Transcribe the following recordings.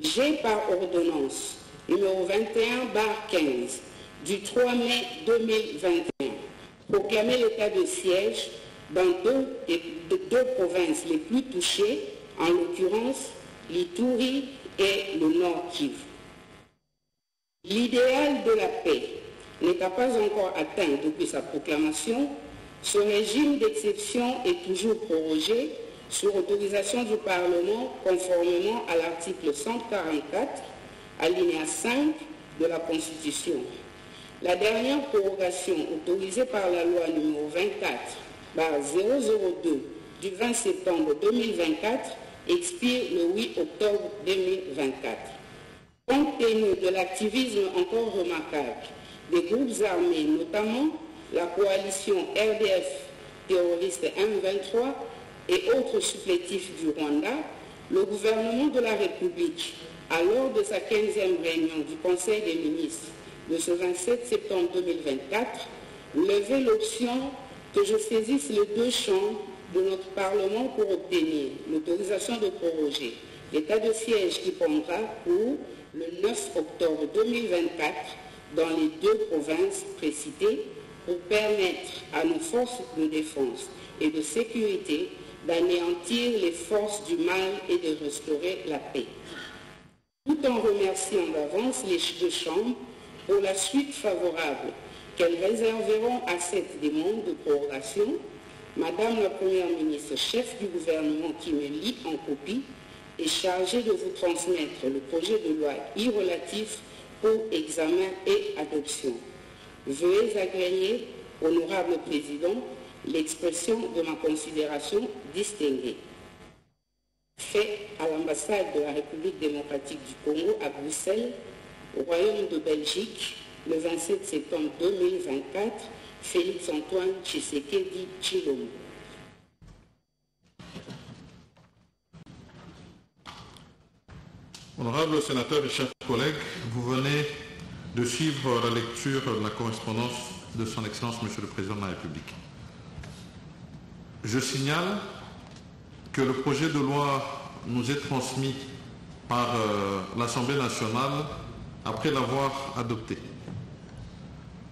J'ai par ordonnance numéro 21-15 du 3 mai 2021 proclamé l'état de siège dans deux, provinces les plus touchées, en l'occurrence l'Ituri et le Nord Kivu. L'idéal de la paix n'étant pas encore atteint depuis sa proclamation, ce régime d'exception est toujours prorogé sur autorisation du Parlement conformément à l'article 144, alinéa 5 de la Constitution. La dernière prorogation autorisée par la loi numéro 24 002 du 20 septembre 2024 expire le 8 octobre 2024. Compte tenu de l'activisme encore remarquable des groupes armés, notamment la coalition RDF terroriste M23 et autres supplétifs du Rwanda, le gouvernement de la République, à l'heure de sa 15e réunion du Conseil des ministres de ce 27 septembre 2024, levait l'option que je saisisse les deux chambres de notre Parlement pour obtenir l'autorisation de proroger l'état de siège qui prendra pour le 9 octobre 2024 dans les deux provinces précitées pour permettre à nos forces de défense et de sécurité d'anéantir les forces du mal et de restaurer la paix. Tout en remerciant d'avance les deux chambres pour la suite favorable qu'elles réserveront à cette demande de prorogation, Madame la Première ministre, chef du gouvernement qui me lit en copie, est chargée de vous transmettre le projet de loi y relatif pour examen et adoption. Veuillez agréer, honorable président, l'expression de ma considération distinguée. Fait à l'ambassade de la République démocratique du Congo à Bruxelles, au Royaume de Belgique, le 27 septembre 2024, Félix Antoine Tshisekedi Chilombo. Honorable sénateur et chers collègues, vous venez de suivre la lecture de la correspondance de son Excellence Monsieur le Président de la République. Je signale que le projet de loi nous est transmis par euh, l'Assemblée nationale après l'avoir adopté.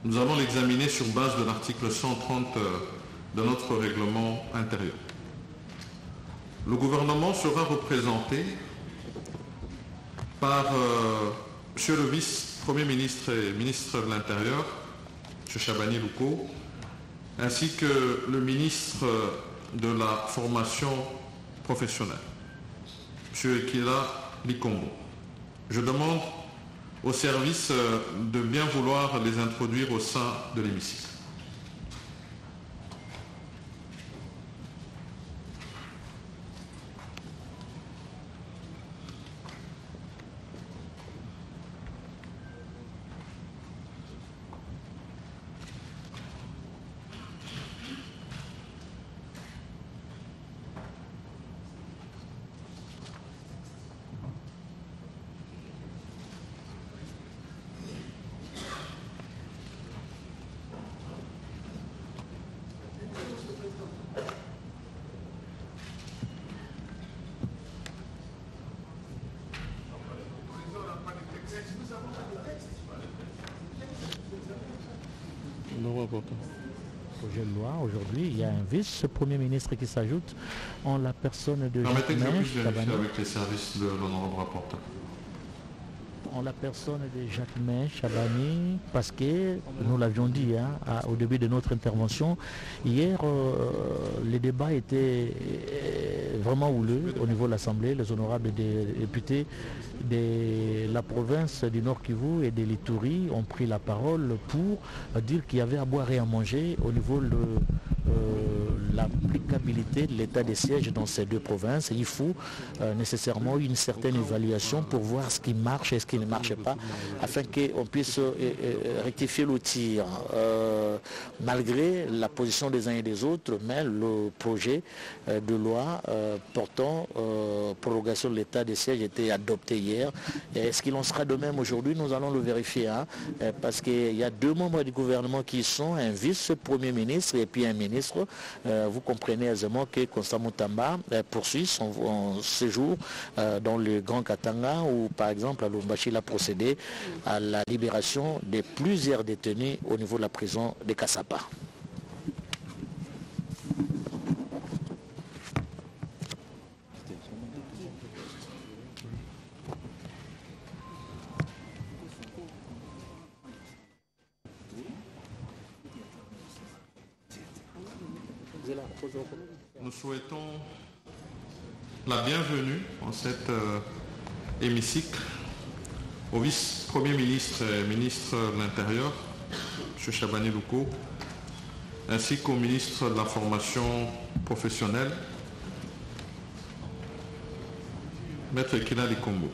Nous allons l'examiner sur base de l'article 130 euh, de notre règlement intérieur. Le gouvernement sera représenté par euh, M. le vice-premier ministre et ministre de l'Intérieur, M. Chabani Louko, ainsi que le ministre de la formation professionnelle, M. Ekila Likombo. Je demande au service de bien vouloir les introduire au sein de l'hémicycle. projet de loi un vice-premier ministre qui s'ajoute en la personne de Permettez que je Jacques puisse Chabani. vérifier avec les services de l'honorable rapporteur. en la personne de Jacquemin Chabani, parce que nous l'avions dit hein, à- au début de notre intervention, hier euh, les débats étaient euh, vraiment houleux au niveau de l'Assemblée. Les honorables des députés de la province du Nord Kivu et de l'Ituri ont pris la parole pour dire qu'il y avait à boire et à manger au niveau de euh, l'applicabilité de l'état des sièges dans ces deux provinces. Il faut euh, nécessairement une certaine évaluation pour voir ce qui marche et ce qui ne marche pas, afin qu'on puisse euh, euh, rectifier le tir. Malgré la position des uns et des autres, mais le projet euh, de loi euh, portant euh, prorogation de l'état des sièges était adopté hier. Est-ce qu'il en sera de même aujourd'hui Nous allons le vérifier, hein, parce qu'il y a deux membres du gouvernement qui sont un vice-premier ministre et puis un ministre vous comprenez aisément que Constant Moutamba poursuit son, séjour dans le Grand Katanga où par exemple à Lumbashi a procédé à la libération de plusieurs détenus au niveau de la prison de Nous souhaitons la bienvenue en cet euh, hémicycle au vice-premier ministre et ministre de l'Intérieur, M. Chabani Louko, ainsi qu'au ministre de la formation professionnelle, Maître Kina Congo.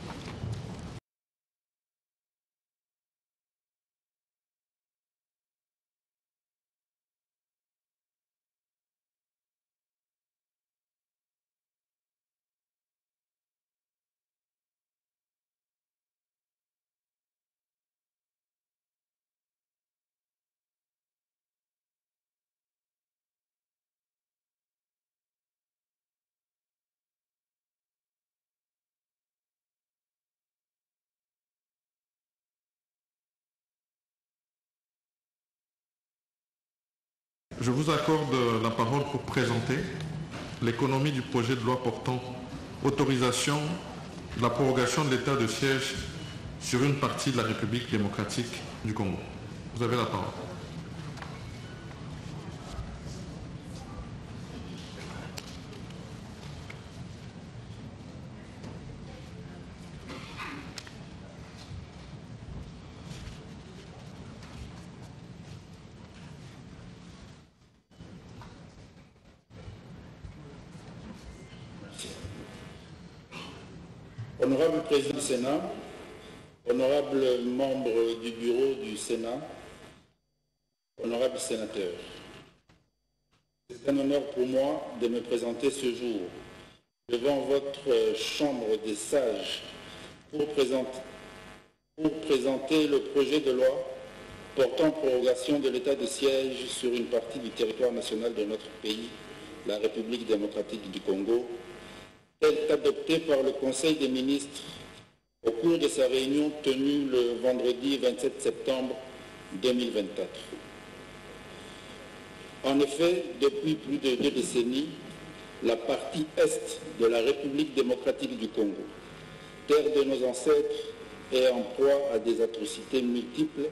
Je vous accorde la parole pour présenter l'économie du projet de loi portant autorisation de la prorogation de l'état de siège sur une partie de la République démocratique du Congo. Vous avez la parole. Honorable Président du Sénat, honorable membre du bureau du Sénat, honorable sénateur, c'est un honneur pour moi de me présenter ce jour devant votre Chambre des sages pour présenter, pour présenter le projet de loi portant prorogation de l'état de siège sur une partie du territoire national de notre pays, la République démocratique du Congo, tel adopté par le Conseil des ministres au cours de sa réunion tenue le vendredi 27 septembre 2024. En effet, depuis plus de deux décennies, la partie est de la République démocratique du Congo, terre de nos ancêtres, est en proie à des atrocités multiples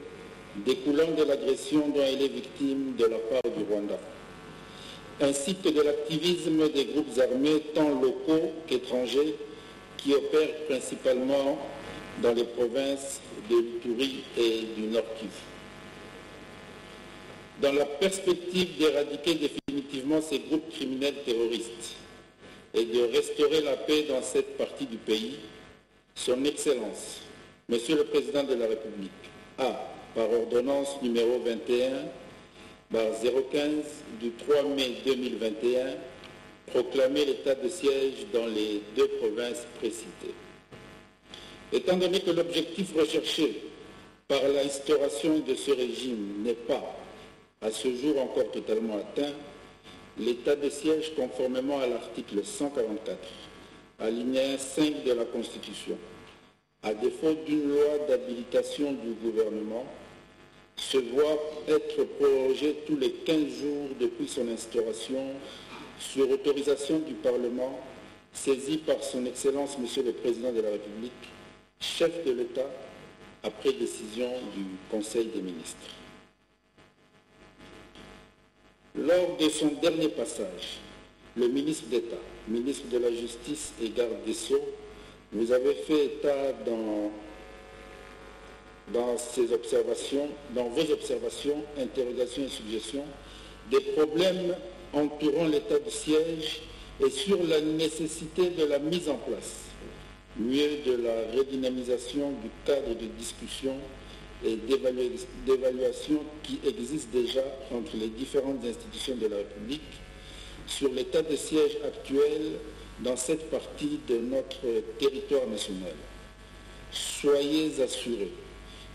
découlant de l'agression dont elle est victime de la part du Rwanda ainsi que de l'activisme des groupes armés tant locaux qu'étrangers qui opèrent principalement dans les provinces de l'Ituri et du Nord Kivu. Dans la perspective d'éradiquer ces groupes criminels terroristes et de restaurer la paix dans cette partie du pays, Son Excellence, Monsieur le Président de la République, a, par ordonnance numéro 21 015 du 3 mai 2021 proclamer l'état de siège dans les deux provinces précitées. Étant donné que l'objectif recherché par l'instauration de ce régime n'est pas, à ce jour encore totalement atteint, l'état de siège conformément à l'article 144, alinéa 5 de la Constitution, à défaut d'une loi d'habilitation du gouvernement, se voit être prorogé tous les 15 jours depuis son instauration sur autorisation du Parlement saisi par son Excellence Monsieur le Président de la République, chef de l'État, après décision du Conseil des ministres. Lors de son dernier passage, le ministre d'État, ministre de la Justice et garde des Sceaux, vous avez fait état dans ces observations, dans vos observations, interrogations et suggestions, des problèmes entourant l'état de siège et sur la nécessité de la mise en place, mieux de la redynamisation du cadre de discussion et d'évaluation qui existe déjà entre les différentes institutions de la République sur l'état de siège actuel dans cette partie de notre territoire national. Soyez assurés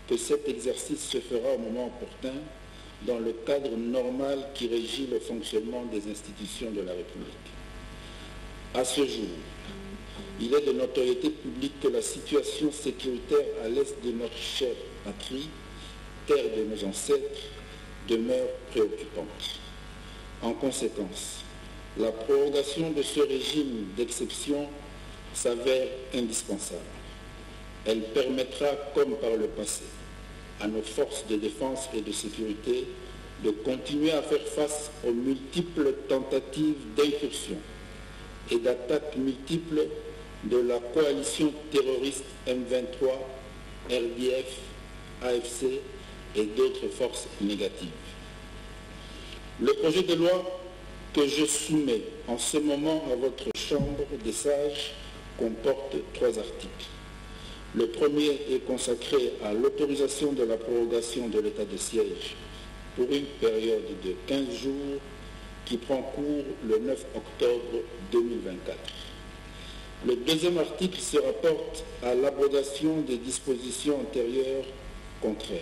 que cet exercice se fera au moment opportun dans le cadre normal qui régit le fonctionnement des institutions de la République. À ce jour, il est de notoriété publique que la situation sécuritaire à l'est de notre chère patrie, terre de nos ancêtres, demeure préoccupante. En conséquence, la prorogation de ce régime d'exception s'avère indispensable. Elle permettra, comme par le passé, à nos forces de défense et de sécurité de continuer à faire face aux multiples tentatives d'incursion et d'attaques multiples de la coalition terroriste M23, RDF, AFC et d'autres forces négatives. Le projet de loi que je soumets en ce moment à votre Chambre des sages comporte trois articles. Le premier est consacré à l'autorisation de la prorogation de l'état de siège pour une période de 15 jours qui prend cours le 9 octobre 2024. Le deuxième article se rapporte à l'abrogation des dispositions antérieures contraires.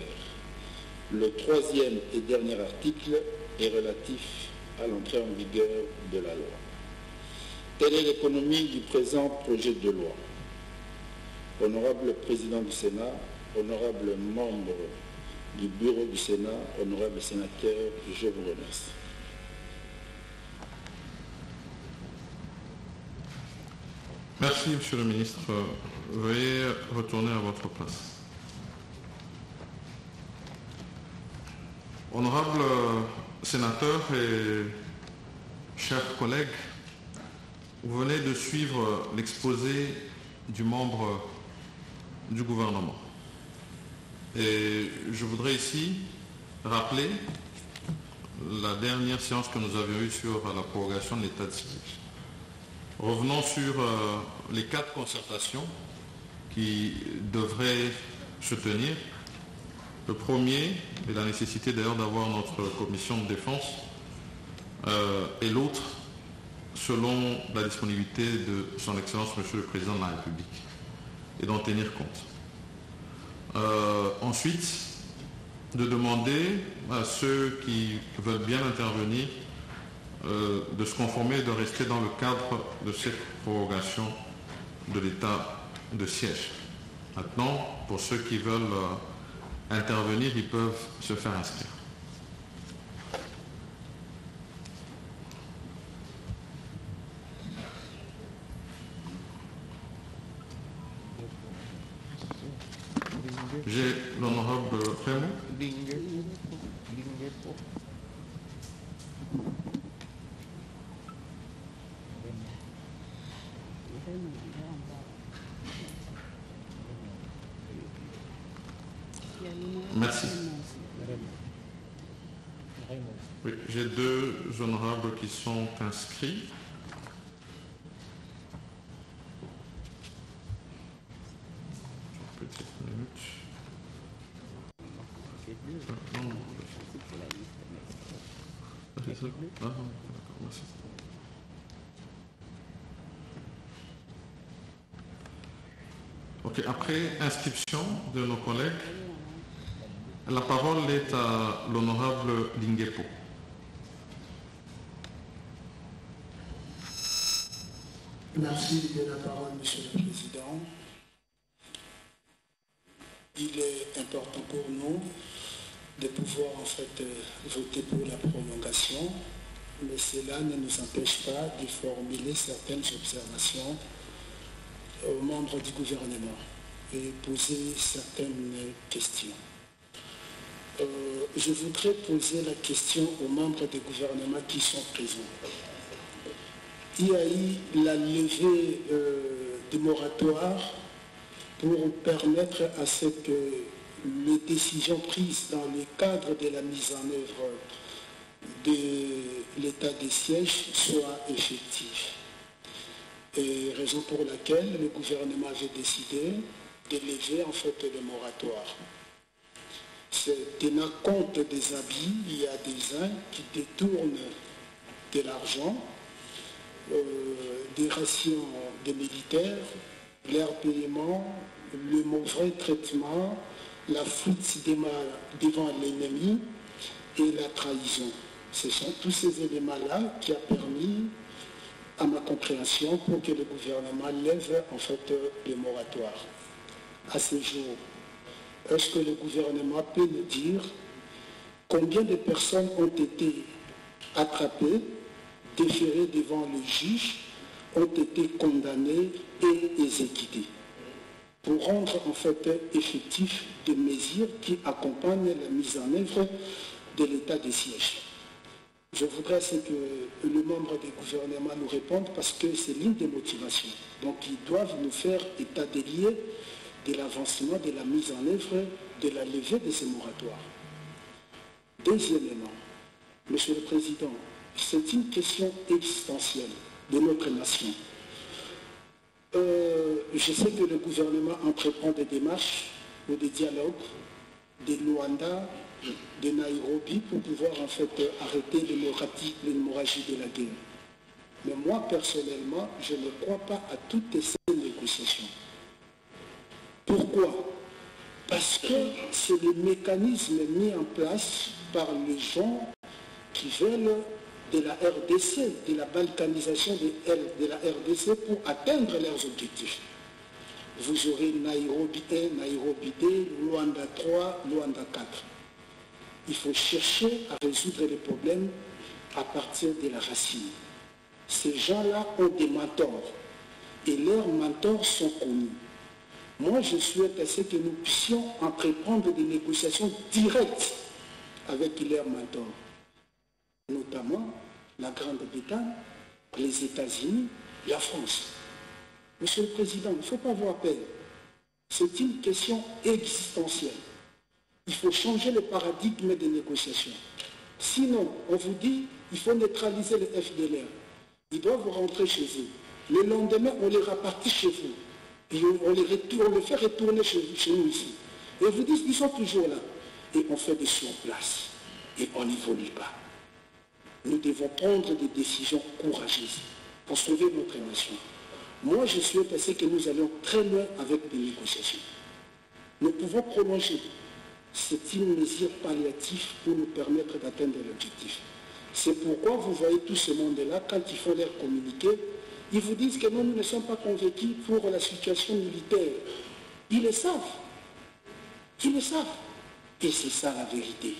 Le troisième et dernier article est relatif à l'entrée en vigueur de la loi. Telle est l'économie du présent projet de loi. Honorable Président du Sénat, honorable membre du Bureau du Sénat, honorable sénateur, je vous remercie. Merci, Monsieur le ministre. Veuillez retourner à votre place. Honorables sénateurs et chers collègues, vous venez de suivre l'exposé du membre du gouvernement. Et je voudrais ici rappeler la dernière séance que nous avions eue sur la prorogation de l'état de siège. Revenons sur euh, les quatre concertations qui devraient se tenir. Le premier est la nécessité d'ailleurs d'avoir notre commission de défense euh, et l'autre selon la disponibilité de son Excellence Monsieur le Président de la République et d'en tenir compte. Euh, ensuite, de demander à ceux qui veulent bien intervenir euh, de se conformer et de rester dans le cadre de cette prorogation de l'état de siège. Maintenant, pour ceux qui veulent intervenir, ils peuvent se faire inscrire. J'ai l'honorable Raymond. Merci. Oui, j'ai deux honorables qui sont inscrits. Petite minute. Ah, non. Ok, après inscription de nos collègues, la parole est à l'honorable Lingepo. Merci de la parole, Monsieur le Président. Il est important pour nous de pouvoir en fait euh, voter pour la prolongation, mais cela ne nous empêche pas de formuler certaines observations aux membres du gouvernement et poser certaines questions. Euh, je voudrais poser la question aux membres du gouvernement qui sont présents. Il y a eu la levée euh, du moratoire pour permettre à ce que les décisions prises dans le cadre de la mise en œuvre de l'état des sièges soient effectives. Et raison pour laquelle le gouvernement avait décidé de lever en fait le moratoire. C'est tenant compte des habits, il y a des uns qui détournent de l'argent, euh, des rations des militaires, leur paiement, le mauvais traitement, la fuite devant l'ennemi et la trahison. Ce sont tous ces éléments-là qui ont permis à ma compréhension pour que le gouvernement lève en fait le moratoire. À ce jour, est-ce que le gouvernement peut nous dire combien de personnes ont été attrapées, déférées devant le juge, ont été condamnées et exécutées pour rendre en fait effectif des mesures qui accompagnent la mise en œuvre de l'état de siège. Je voudrais que le membre du gouvernement nous réponde parce que c'est l'une des motivations. Donc ils doivent nous faire état des lieux de l'avancement, de la mise en œuvre, de la levée de ces moratoires. Deuxièmement, Monsieur le Président, c'est une question existentielle de notre nation. Euh, je sais que le gouvernement entreprend des démarches ou des dialogues de Luanda, de Nairobi pour pouvoir en fait arrêter l'hémorragie de la guerre. Mais moi, personnellement, je ne crois pas à toutes ces négociations. Pourquoi? Parce que c'est le mécanisme mis en place par les gens qui veulent de la RDC, de la balkanisation de, la RDC pour atteindre leurs objectifs. Vous aurez Nairobi 1, Nairobi 2, Luanda 3, Luanda 4. Il faut chercher à résoudre les problèmes à partir de la racine. Ces gens-là ont des mentors et leurs mentors sont connus. Moi, je souhaite à ce que nous puissions entreprendre des négociations directes avec leurs mentors notamment la Grande-Bretagne, les États-Unis, la France. Monsieur le Président, il ne faut pas avoir peur. C'est une question existentielle. Il faut changer le paradigme des négociations. Sinon, on vous dit, il faut neutraliser les FDLR. Ils doivent rentrer chez eux. Le lendemain, on les rapartit chez vous. Et on, les, fait retourner chez, nous ici. Et vous dites, ils sont toujours là. Et on fait des surplaces. Et on n'évolue pas nous devons prendre des décisions courageuses pour sauver notre nation. Moi, je souhaite à que nous allions très loin avec des négociations. Nous pouvons prolonger. C'est une mesure palliative pour nous permettre d'atteindre l'objectif. C'est pourquoi vous voyez tout ce monde-là, quand ils font leur communiqué, ils vous disent que nous, nous ne sommes pas convaincus pour la situation militaire. Ils le savent. Ils le savent. Et c'est ça la vérité.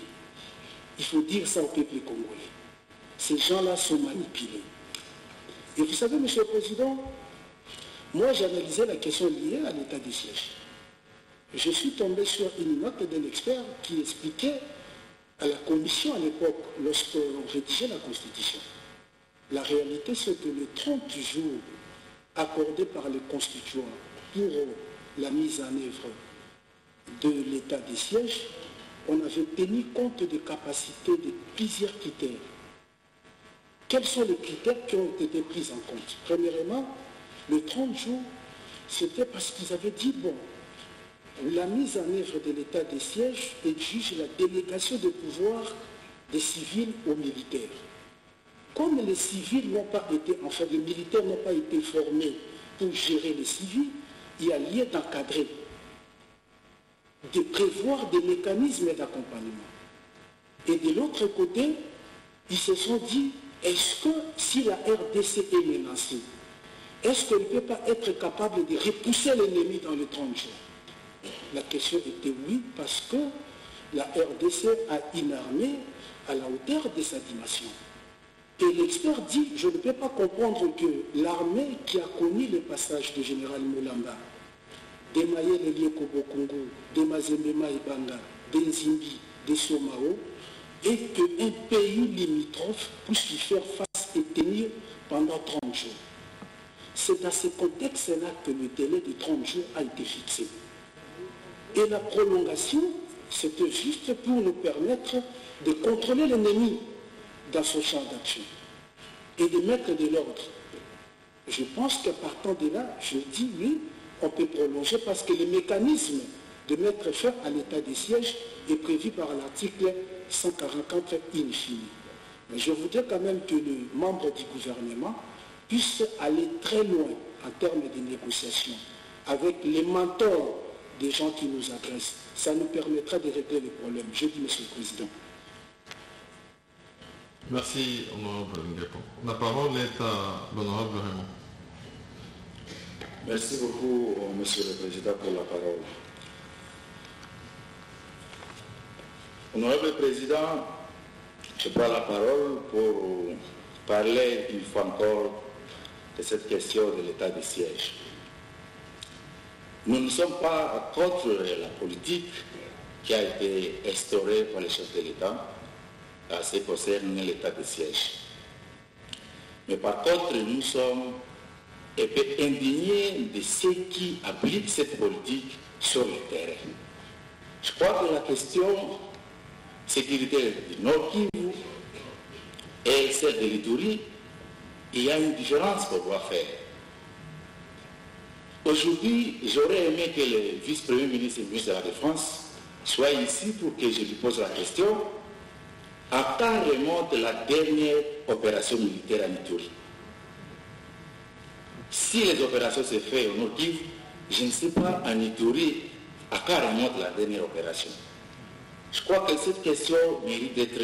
Il faut dire ça au peuple congolais. Ces gens-là sont manipulés. Et vous savez, Monsieur le Président, moi j'analysais la question liée à l'état des sièges. Je suis tombé sur une note d'un expert qui expliquait à la commission à l'époque, lorsqu'on rédigeait la Constitution, la réalité c'est que les 30 jours accordés par les constituants pour la mise en œuvre de l'état des sièges, on avait tenu compte des capacités de plusieurs critères quels sont les critères qui ont été pris en compte Premièrement, le 30 jours, c'était parce qu'ils avaient dit, bon, la mise en œuvre de l'état des sièges exige la délégation de pouvoir des civils aux militaires. Comme les civils n'ont pas été, enfin les militaires n'ont pas été formés pour gérer les civils, il y a lieu d'encadrer, de prévoir des mécanismes d'accompagnement. Et de l'autre côté, ils se sont dit, est-ce que si la RDC est menacée, est-ce qu'elle ne peut pas être capable de repousser l'ennemi dans les 30 jours La question était oui, parce que la RDC a une armée à la hauteur de sa dimension. Et l'expert dit, je ne peux pas comprendre que l'armée qui a connu le passage du général Moulamba, d'Emaye Lelie Kobo Congo, d'Emazembema Ibanga, d'Enzimbi, de Somao, et qu'un pays limitrophe puisse y faire face et tenir pendant 30 jours. C'est dans ce contexte-là que le délai de 30 jours a été fixé. Et la prolongation, c'était juste pour nous permettre de contrôler l'ennemi dans ce champ d'action et de mettre de l'ordre. Je pense qu'à partant de là, je dis oui, on peut prolonger parce que le mécanisme de mettre fin à l'état de siège est prévu par l'article 144 in fine. Mais je voudrais quand même que les membres du gouvernement puissent aller très loin en termes de négociations avec les mentors des gens qui nous agressent. Ça nous permettra de régler les problèmes. Je dis, Monsieur le Président. Merci, honorable Nguepo. La parole est à l'honorable Raymond. Merci beaucoup, Monsieur le Président, pour la parole. Honorable Président, je prends la parole pour parler une fois encore de cette question de l'état de siège. Nous ne sommes pas contre la politique qui a été instaurée par les chefs de l'État à ce qui concerne l'état de siège. Mais par contre, nous sommes un peu indignés de ceux qui appliquent cette politique sur le terrain. Je crois que la question sécuritaire du Nord Kivu et celle de l'Itourie, il y a une différence qu'on doit faire. Aujourd'hui, j'aurais aimé que le vice-premier ministre et ministre de la Défense soient ici pour que je lui pose la question à quand remonte la dernière opération militaire en Itourie Si les opérations se font au Nord Kivu, je ne sais pas en Itourie à quand remonte la dernière opération. Je crois que cette question mérite d'être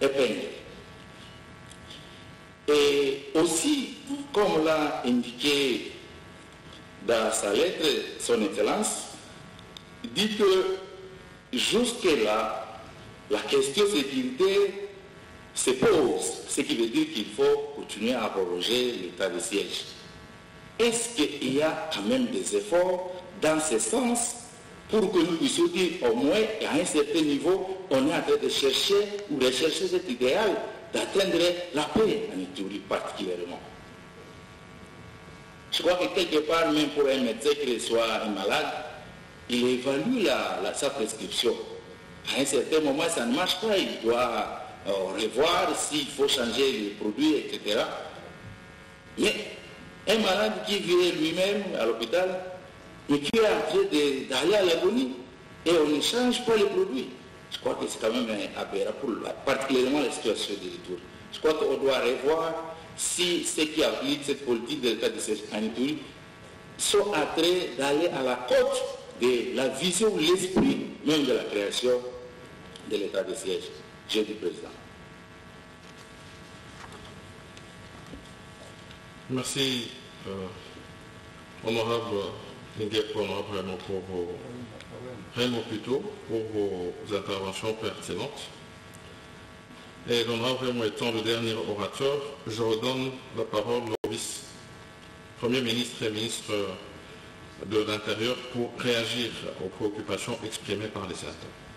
épinglée. Et aussi, comme l'a indiqué dans sa lettre son Excellence, dit que jusque-là, la question sécurité se pose, ce qui veut dire qu'il faut continuer à proroger l'état de siège. Est-ce qu'il y a quand même des efforts dans ce sens pour que nous puissions dire au moins à un certain niveau, on est en train de chercher ou rechercher cet idéal d'atteindre la paix en Éthiopie particulièrement. Je crois que quelque part, même pour un médecin qui soit un malade, il évalue la, sa prescription. À un certain moment, ça ne marche pas, il doit euh, revoir s'il faut changer les produits, etc. Mais un malade qui vient lui-même à l'hôpital, mais qui est en train d'aller à l'agonie, et on ne change pas les produits. Je crois que c'est quand même aberrant pour particulièrement la situation des retours. Je crois qu'on doit revoir si ceux qui appliquent cette politique de l'état de siège en Itourie sont en train d'aller à la côte de la vision, l'esprit même de la création de l'état de siège. Je dis président. Merci, euh, honorable honorable pour vos Raymond plutôt pour vos interventions pertinentes. Et l'honorable Raymond étant le dernier orateur, je redonne la parole au vice-premier ministre et ministre de l'Intérieur pour réagir aux préoccupations exprimées par les sénateurs.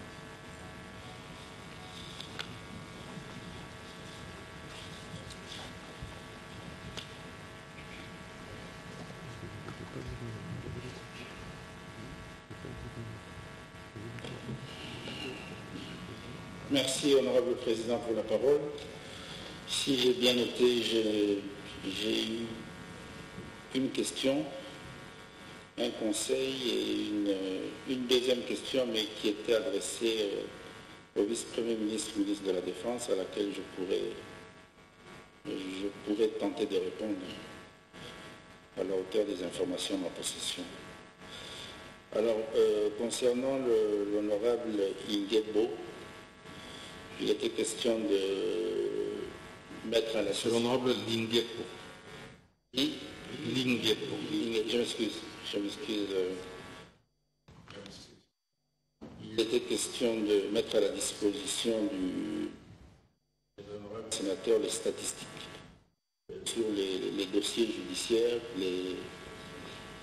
Merci, honorable président, pour la parole. Si j'ai bien noté, j'ai eu une question, un conseil et une, deuxième question, mais qui était adressée euh, au vice-premier ministre, ministre de la Défense, à laquelle je pourrais, tenter de répondre à la hauteur des informations en ma possession. Alors, euh, concernant l'honorable Ingebo, il était question de mettre à la L'honorable Linguepo. Linguepo. Je m'excuse. Je m'excuse. Il était question de mettre à la disposition du sénateur les statistiques sur les, dossiers judiciaires, les,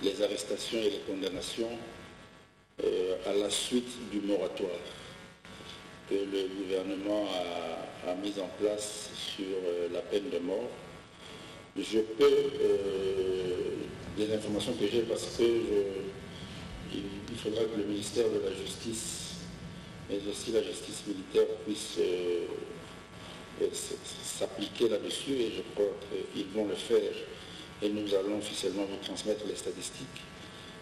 les, arrestations et les condamnations euh, à la suite du moratoire que le gouvernement a, mis en place sur euh, la peine de mort. Je peux, euh, des informations que j'ai parce que il, faudra que le ministère de la Justice, mais aussi la justice militaire, puisse euh, s'appliquer là-dessus et je crois qu'ils vont le faire et nous allons officiellement vous transmettre les statistiques.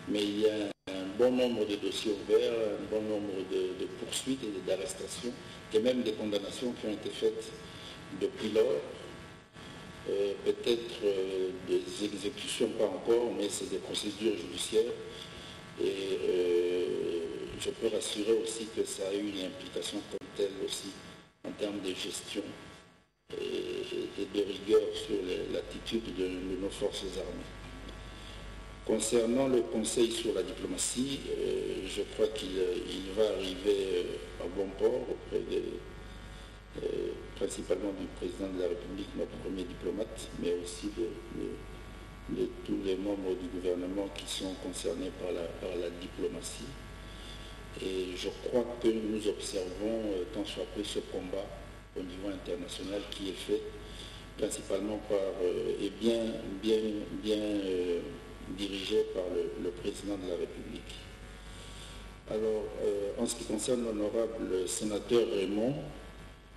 Mais il y a bon nombre de dossiers ouverts, un bon nombre de, poursuites et d'arrestations, et même des condamnations qui ont été faites depuis lors. Euh, peut-être euh, des exécutions pas encore, mais c'est des procédures judiciaires. Et euh, je peux rassurer aussi que ça a eu une implication comme telle aussi en termes de gestion et de rigueur sur l'attitude de, nos forces armées. Concernant le Conseil sur la diplomatie, euh, je crois qu'il va arriver à bon port auprès principalement du président de la République, notre premier diplomate, mais aussi de, tous les membres du gouvernement qui sont concernés par la diplomatie. Et je crois que nous observons euh, tant soit peu ce combat au niveau international qui est fait principalement par euh, et bien, bien, bien euh, dirigé par le, président de la République. Alors, en ce qui concerne l'honorable sénateur Raymond,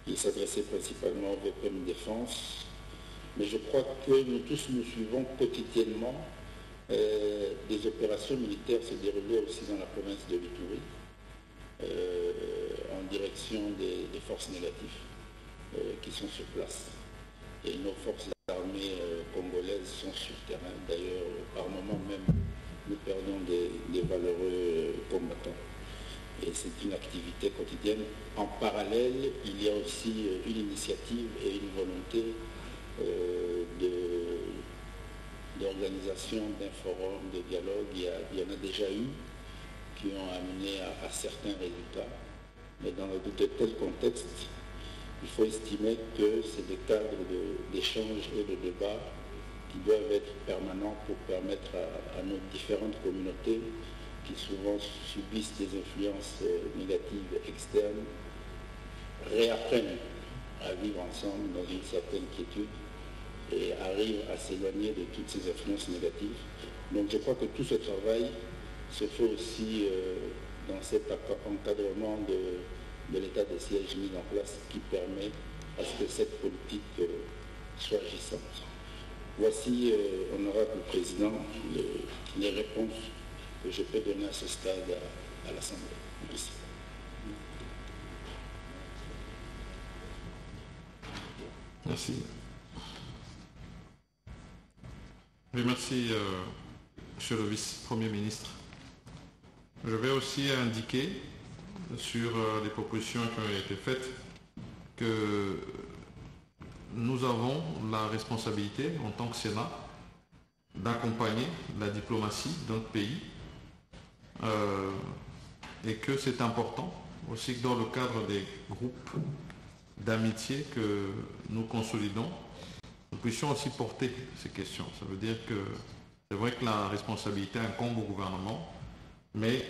il s'adressait principalement au VPM Défense, mais je crois que nous tous nous suivons quotidiennement des opérations militaires se dérouler aussi dans la province de Vitourie. Euh, en direction des, forces négatives euh, qui sont sur place. Et nos forces armées euh, congolaises sont sur terrain. D'ailleurs, par moment même, nous perdons des, valeureux combattants. Et c'est une activité quotidienne. En parallèle, il y a aussi une initiative et une volonté d'organisation d'un forum de dialogue. il y, en a déjà eu qui ont amené à, certains résultats. Mais dans de tels contextes, il faut estimer que c'est des cadres d'échange et de débat qui doivent être permanents pour permettre à, nos différentes communautés qui souvent subissent des influences euh, négatives externes, réapprennent à vivre ensemble dans une certaine quiétude et arrivent à s'éloigner de toutes ces influences négatives. Donc je crois que tout ce travail se fait aussi euh, dans cet encadrement de, l'état de siège mis en place qui permet à ce que cette politique euh, soit agissante. Voici, euh, honorable président, les, réponses que je peux donner à ce stade à, l'Assemblée. Merci. Merci. merci, Monsieur le vice-premier ministre. Je vais aussi indiquer sur euh, les propositions qui ont été faites que nous avons la responsabilité en tant que Sénat d'accompagner la diplomatie d'un pays euh, et que c'est important aussi que dans le cadre des groupes d'amitié que nous consolidons, nous puissions aussi porter ces questions. Ça veut dire que c'est vrai que la responsabilité incombe au gouvernement, mais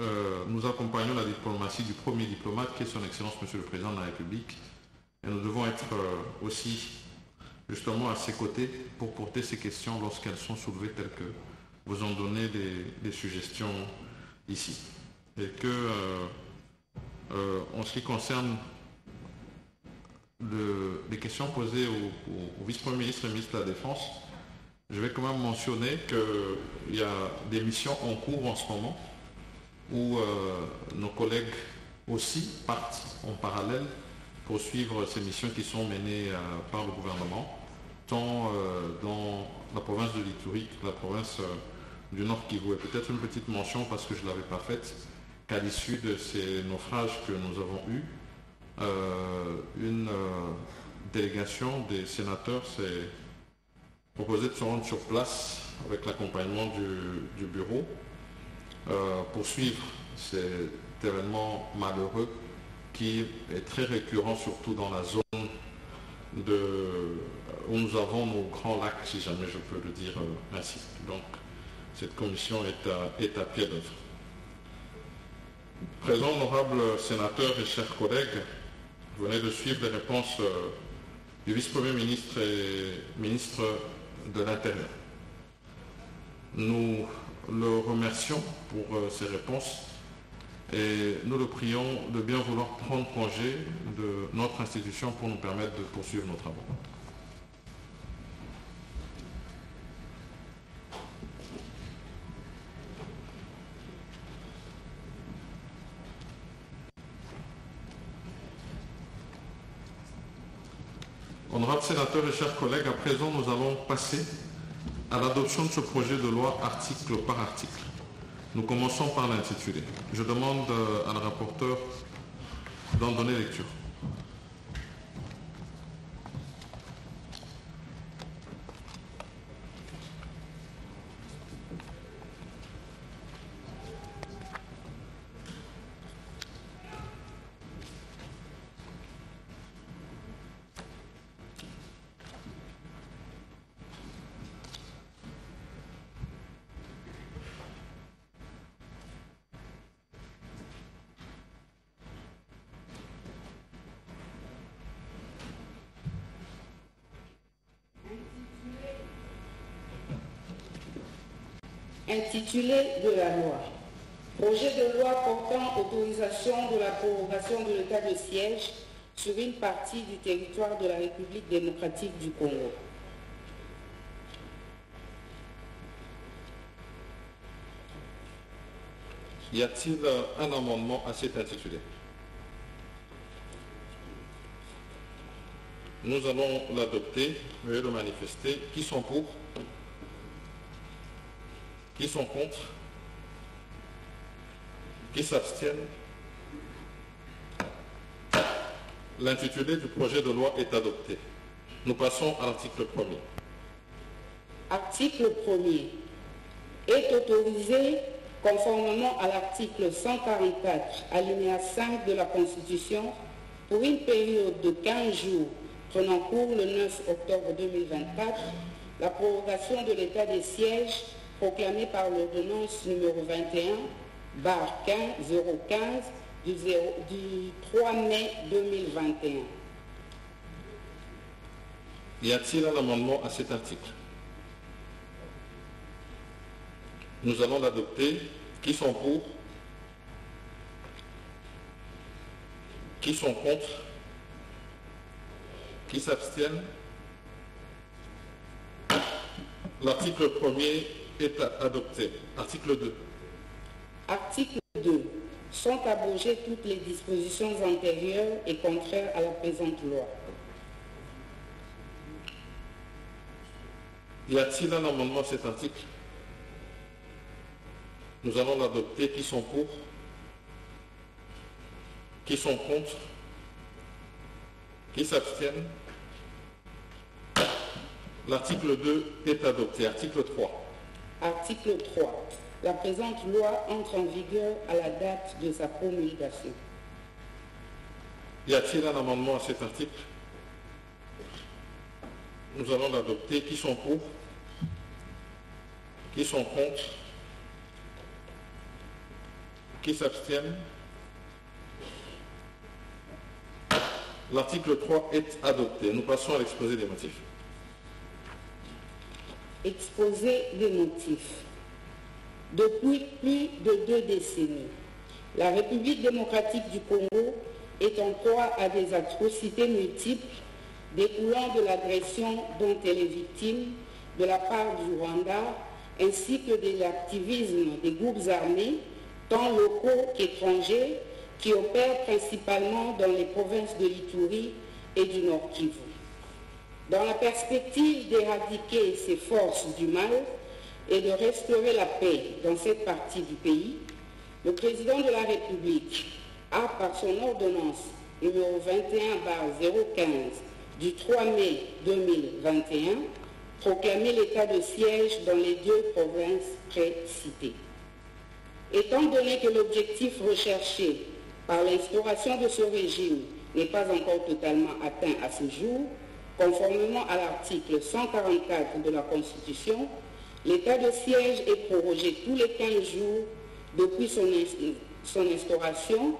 euh, nous accompagnons la diplomatie du premier diplomate qui est son Excellence Monsieur le Président de la République. Et nous devons être euh, aussi justement à ses côtés pour porter ces questions lorsqu'elles sont soulevées telles que vous en donnez des, suggestions ici. Et que euh, en ce qui concerne les questions posées au, au vice-premier ministre et ministre de la Défense, je vais quand même mentionner qu'il y a des missions en cours en ce moment où euh, nos collègues aussi partent en parallèle pour suivre ces missions qui sont menées euh, par le gouvernement, tant euh, dans la province de Litourie que la province du Nord Kivu. Et peut-être une petite mention, parce que je ne l'avais pas faite, qu'à l'issue de ces naufrages que nous avons eus, une délégation des sénateurs s'est proposé de se rendre sur place avec l'accompagnement du, bureau euh, pour suivre cet événement malheureux qui est très récurrent, surtout dans la zone où nous avons nos grands lacs, si jamais je peux le dire euh, ainsi. Donc, cette commission est à, pied d'œuvre. Présent, honorables sénateurs et chers collègues, vous venez de suivre les réponses euh, du vice-premier ministre et ministre de l'Intérieur. Nous le remercions pour euh, ses réponses et nous le prions de bien vouloir prendre congé de notre institution pour nous permettre de poursuivre nos travaux. Honorables sénateurs et chers collègues, à présent nous allons passer à l'adoption de ce projet de loi article par article. Nous commençons par l'intitulé. Je demande euh, à la rapporteur d'en donner lecture. Intitulé de la loi. Projet de loi portant autorisation de la prorogation de l'état de siège sur une partie du territoire de la République démocratique du Congo. Y a-t-il un amendement à cet intitulé? Nous allons l'adopter. Veuillez le manifester. Qui sont pour? Qui sont contre Qui s'abstiennent L'intitulé du projet de loi est adopté. Nous passons à l'article 1er. Article 1er. Est autorisé, conformément à l'article 144, alinéa 5 de la Constitution, pour une période de 15 jours prenant cours le 9 octobre 2024, la prorogation de l'état des sièges proclamée par l'ordonnance numéro 21, barre 15 015 du, 3 mai 2021. Y a-t-il un amendement à cet article? Nous allons l'adopter. Qui sont pour? Qui sont contre? Qui s'abstiennent L'article 1er est adopté. Article 2. Article 2. Sont abrogées toutes les dispositions antérieures et contraires à la présente loi. Y a-t-il un amendement à cet article? Nous allons l'adopter. Qui sont pour? Qui sont contre? Qui s'abstiennent? L'article 2 est adopté. Article 3. Article 3. La présente loi entre en vigueur à la date de sa promulgation. Y a-t-il un amendement à cet article? Nous allons l'adopter. Qui sont pour? Qui sont contre? Qui s'abstiennent? L'article 3 est adopté. Nous passons à l'exposé des motifs. Exposé des motifs. Depuis plus de deux décennies, la République démocratique du Congo est en proie à des atrocités multiples découlant de l'agression dont elle est victime de la part du Rwanda ainsi que de l'activisme des groupes armés, tant locaux qu'étrangers, qui opèrent principalement dans les provinces de l'Ituri et du Nord Kivu. Dans la perspective d'éradiquer ces forces du mal et de restaurer la paix dans cette partie du pays, le président de la République a, par son ordonnance numéro 21-015 du 3 mai 2021, proclamé l'état de siège dans les deux provinces précitées. Étant donné que l'objectif recherché par l'instauration de ce régime n'est pas encore totalement atteint à ce jour, conformément à l'article 144 de la Constitution, l'état de siège est prorogé tous les 15 jours depuis son, instauration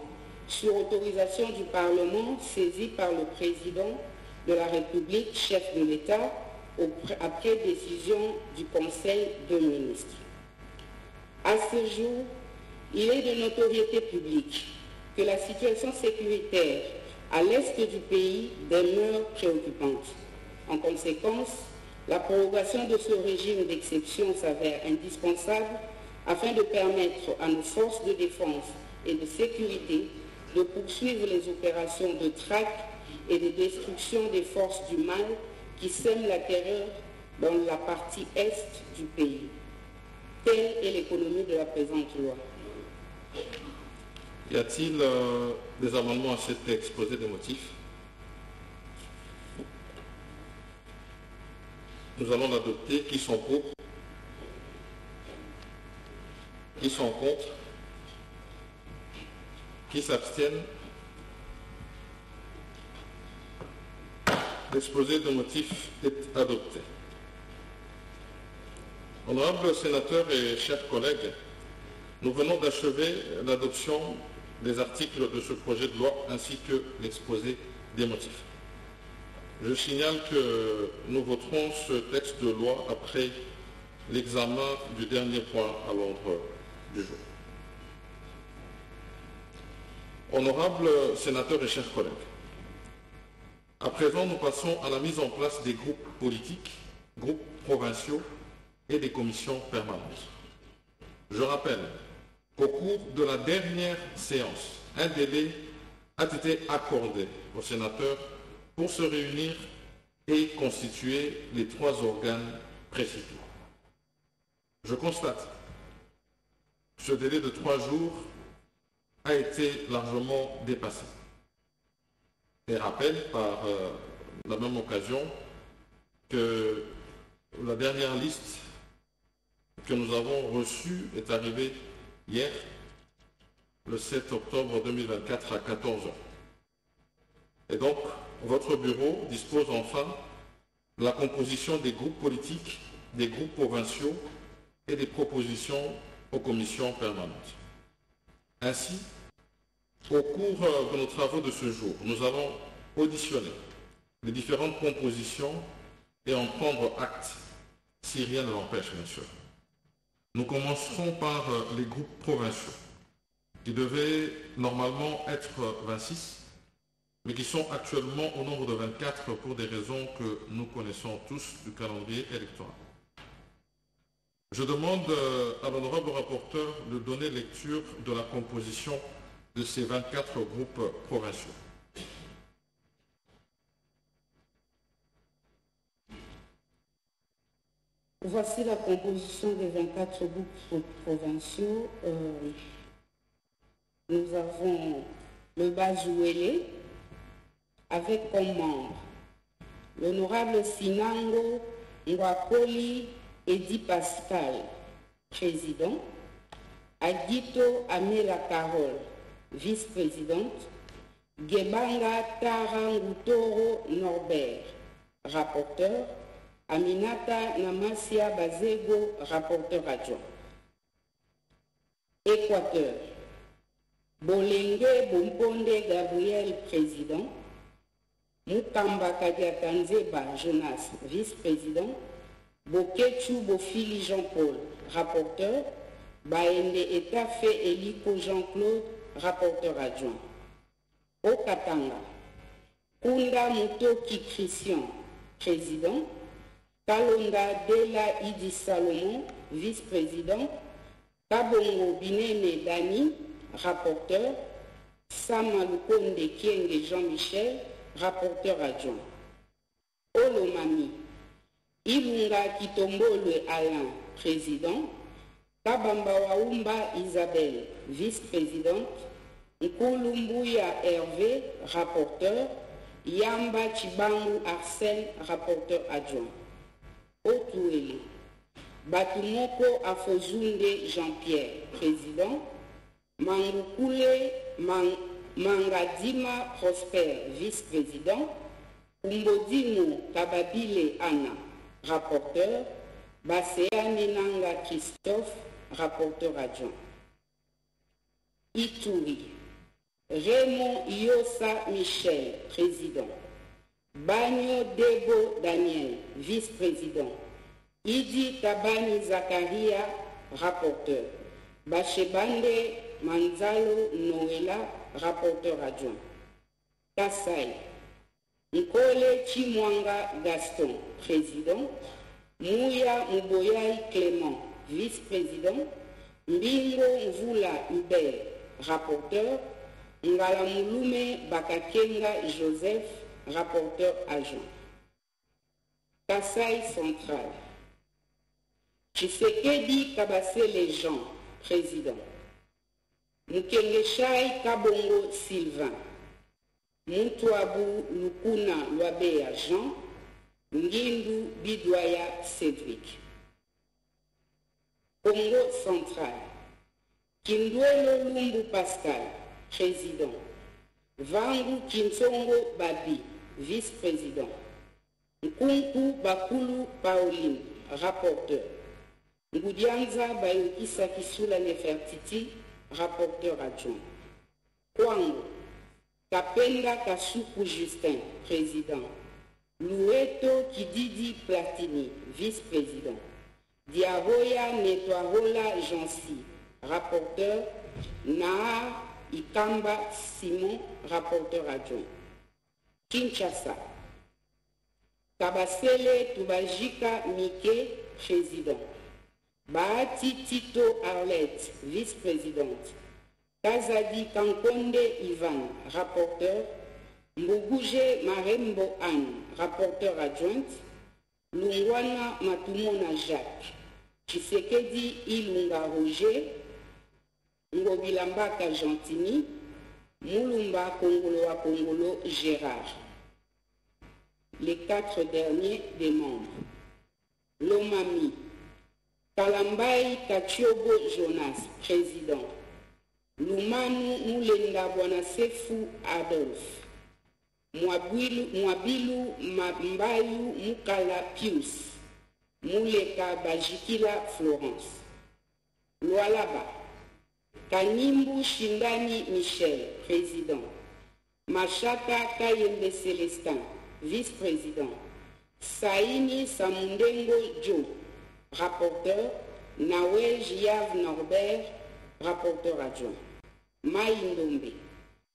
sur autorisation du Parlement saisi par le président de la République, chef de l'État, après décision du Conseil de ministres. À ce jour, il est de notoriété publique que la situation sécuritaire à l'est du pays demeure préoccupante. En conséquence, la prorogation de ce régime d'exception s'avère indispensable afin de permettre à nos forces de défense et de sécurité de poursuivre les opérations de traque et de destruction des forces du mal qui sèment la terreur dans la partie est du pays. Telle est l'économie de la présente loi. Y a-t-il euh, des amendements à cet exposé des motifs? Nous allons l'adopter. Qui sont pour? Qui sont contre? Qui s'abstiennent? L'exposé de motifs est adopté. Honorables sénateurs et chers collègues, nous venons d'achever l'adoption des articles de ce projet de loi ainsi que l'exposé des motifs. Je signale que nous voterons ce texte de loi après l'examen du dernier point à l'ordre du jour. Honorables sénateurs et chers collègues, à présent, nous passons à la mise en place des groupes politiques, groupes provinciaux et des commissions permanentes. Je rappelle qu'au cours de la dernière séance, un délai a été accordé aux sénateurs pour se réunir et constituer les trois organes précités. Je constate que ce délai de trois jours a été largement dépassé. Et rappelle par euh, la même occasion que la dernière liste que nous avons reçue est arrivée hier, le 7 octobre 2024 à 14 h Et donc, votre bureau dispose enfin de la composition des groupes politiques, des groupes provinciaux et des propositions aux commissions permanentes. Ainsi, au cours de nos travaux de ce jour, nous allons auditionner les différentes compositions et en prendre acte, si rien ne l'empêche, bien sûr. Nous commencerons par euh, les groupes provinciaux, qui devaient normalement être 26, mais qui sont actuellement au nombre de 24 pour des raisons que nous connaissons tous du calendrier électoral. Je demande euh, à l'honorable rapporteur de donner lecture de la composition de ces 24 groupes provinciaux. Voici la composition des 24 groupes provinciaux. Euh, nous avons le Bazouélé avec comme membre l'honorable Sinango Ngwakoli Edi Pascal, président, Agito Amela Carole, vice-présidente, Gebanga Tarangutoro Norbert, rapporteur, Aminata Namasia Bazego, rapporteur adjoint. Équateur, Bolenge Bomponde Gabriel, président, Mukamba Kadiatanzeba Jonas, vice-président, Bokechu Bofili Jean-Paul, rapporteur, Baende Etafe Eliko Jean-Claude, rapporteur adjoint. Au Katanga, Kunda Mutoki Christian, président. Kalonda Dela Idi Salomon, vice-président. Kabongo Binene Dani, rapporteur. Samalukonde Kienge Jean-Michel, rapporteur adjoint. Olomami, Ilunga Kitombole Alain, président. Kabamba Waumba Isabelle, vice-présidente. Nkulumbuya Hervé, rapporteur. Yamba Chibangu Arsène, rapporteur adjoint. Otouele. Batumoko Afozunde Jean-Pierre, président. Mangukule Man Mangadima Prosper, vice-président. Umbodimo Kababile Anna, rapporteur. Basea Minanga Christophe, rapporteur adjoint. Ituri. Raymond Yosa Michel, président. Bagno Debo Daniel, vice-président. Idi Tabani Zakaria, rapporteur. Bachebande Manzalo Noela, rapporteur adjoint. Kassai. Nkole Chimwanga Gaston, président. Mouya Mboyai Clément, vice-président. Mbingo Mvula Hubert, rapporteur. Ngala Mulume Bakakenga Joseph, rapporteur adjoint. Kassai Central. Tshisekedi Kabase les gens, président. Mukengeshai Kabongo Sylvain. Mutuabu Lukuna Lwabea Jean. Ngindu Bidwaya Cédric. Congo central. Kindwelo Lumbu Pascal, président. Vangu Kinsongo Babi, vice-président. Nkunku Bakulu Pauline, rapporteur. Ngudianza Bayokisa Kisula Nefertiti, rapporteur adjoint. Kwango, Kapenda Kasuku Justin, président. Loueto Kididi Platini, vice-président. Diaroya Netwarola Jansi, rapporteur. Nahar Ikamba Simon, rapporteur adjoint. Kinshasa. Kabasele Tubajika Mike, président. Bahati Tito Arlette, vice-présidente. Kazadi Kankonde Ivan, rapporteur. Mbuguje Marembo Anne, rapporteur adjointe. Lungwana Matumona Jacques. Tshisekedi Ilunga Roger. Ngobilambaka Gentini. Moulumba Kongolo Kongolo Gérard. Les quatre derniers des membres. Lomami. Kalambai Kachiobo Jonas, président. Lumanu Mulenda Bwanasefu Adolphe. Mwabilu, Mambayu Mukala Pius. Muleka Bajikila Florence. Lualaba. Kanimbu Shindani Michel, président. Machaka Kayembe Célestin, vice-président. Saini Samundengo Joe, rapporteur. Nawel Jiav Norbert, rapporteur adjoint. Maïndombe.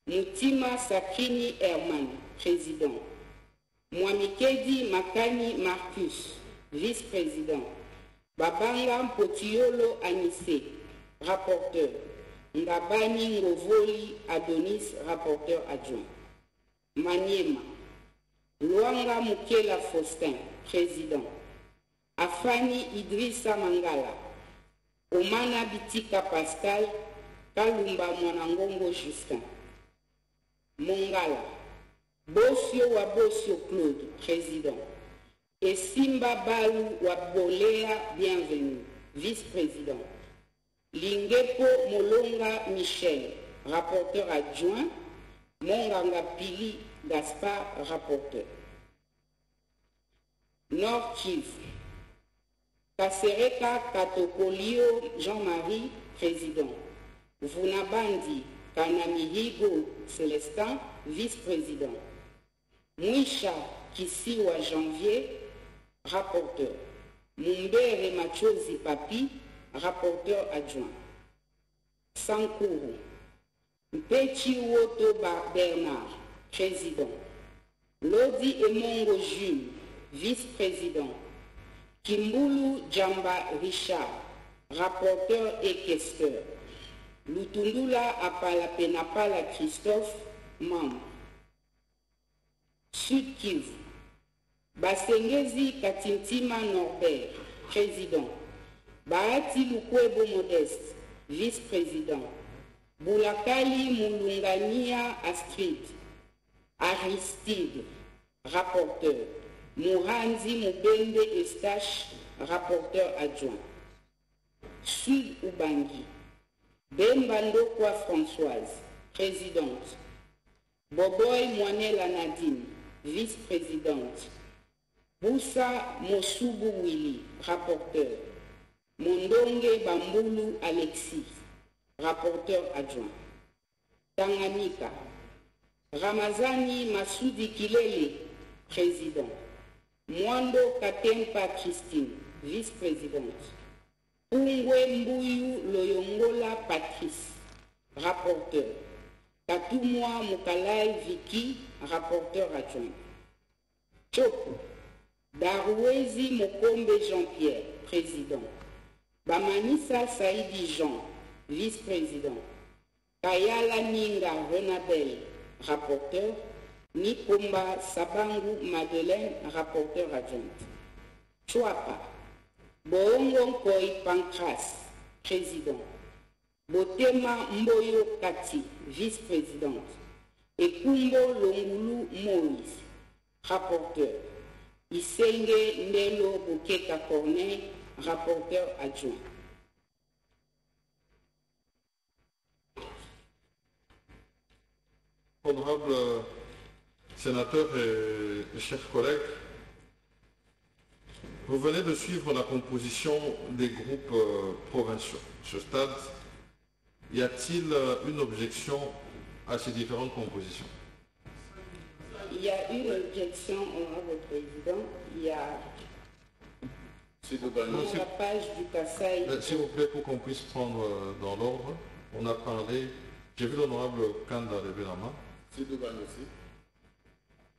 Mutima Sakini Herman, président. Mwamikedi Makani Marcus, vice-président. Babanga Mpotiolo Anissé, rapporteur. Ngabani Ngovoli Adonis, rapporteur adjoint. Maniema. Luanga Mukela Faustin, président. Afani Idrissa Mangala. Omana Bitika Pascal, Kalumba Mwanangongo Justin. Mongala. Bosio Wabosio Claude, président. Et Simba Balu Wabolea, bienvenue, vice-président. Lingepo Molonga Michel, rapporteur adjoint. Monganga Pili Gaspard, rapporteur. Nord Kivu. Kasereka Katokolio Jean-Marie, président. Vunabandi Kanamihigo Célestin, vice-président. Mwisha Kisiwa Janvier, rapporteur. Mumbere Machozi Papi, rapporteur adjoint. Sankuru. Mpechi Woto Bernard, président. Lodi Emongo Jules, vice-président. Kimbulu Djamba Richard, rapporteur et questeur. Lutundula Apalapenapala Christophe, membre. Sud Kivu. Basengezi Katintima Norbert, président. Bahati Lukwebo Modeste, vice-président. Boulakali Moulungania Astrid, Aristide, rapporteur. Mourandi Moubende Estache, rapporteur adjoint. Sud Ubangi. Bembandokwa Françoise, présidente. Boboy Moinela Nadine, vice-présidente. Boussa Mosubu Willy, rapporteur. Mondonge Bambulu Alexis, rapporteur adjoint. Tanganyika. Ramazani Masudi Kilele, président. Mwando Katempa Christine, vice-présidente. Ungwe Mbuyu Loyongola Patrice, rapporteur. Katumwa Mukalai Viki, rapporteur adjoint. Chopo. Darouezi Mokombe Jean-Pierre, président. Bamanissa Saïdi Jean, vice-président. Kayala Ninga Renabel, rapporteur. Nikomba Sabangu Madeleine, rapporteur adjointe. Chouapa. Boongo Nkoi Pancras, président. Botema Mboyo Kati, vice-présidente. Ekumbo Longulu Moïse, rapporteur. Isenge Ndelo Bokeka Corneille, rapporteur adjoint. Honorable sénateurs et chers collègues, vous venez de suivre la composition des groupes euh, provinciaux. Ce stade, y a-t-il euh, une objection à ces différentes compositions? Il y a une objection, honorable président. Il y a Sur la page du Kassai. Euh, s'il vous plaît, pour qu'on puisse prendre euh, dans l'ordre, on a parlé, j'ai vu l'honorable Kanda lever la main. C'est aussi.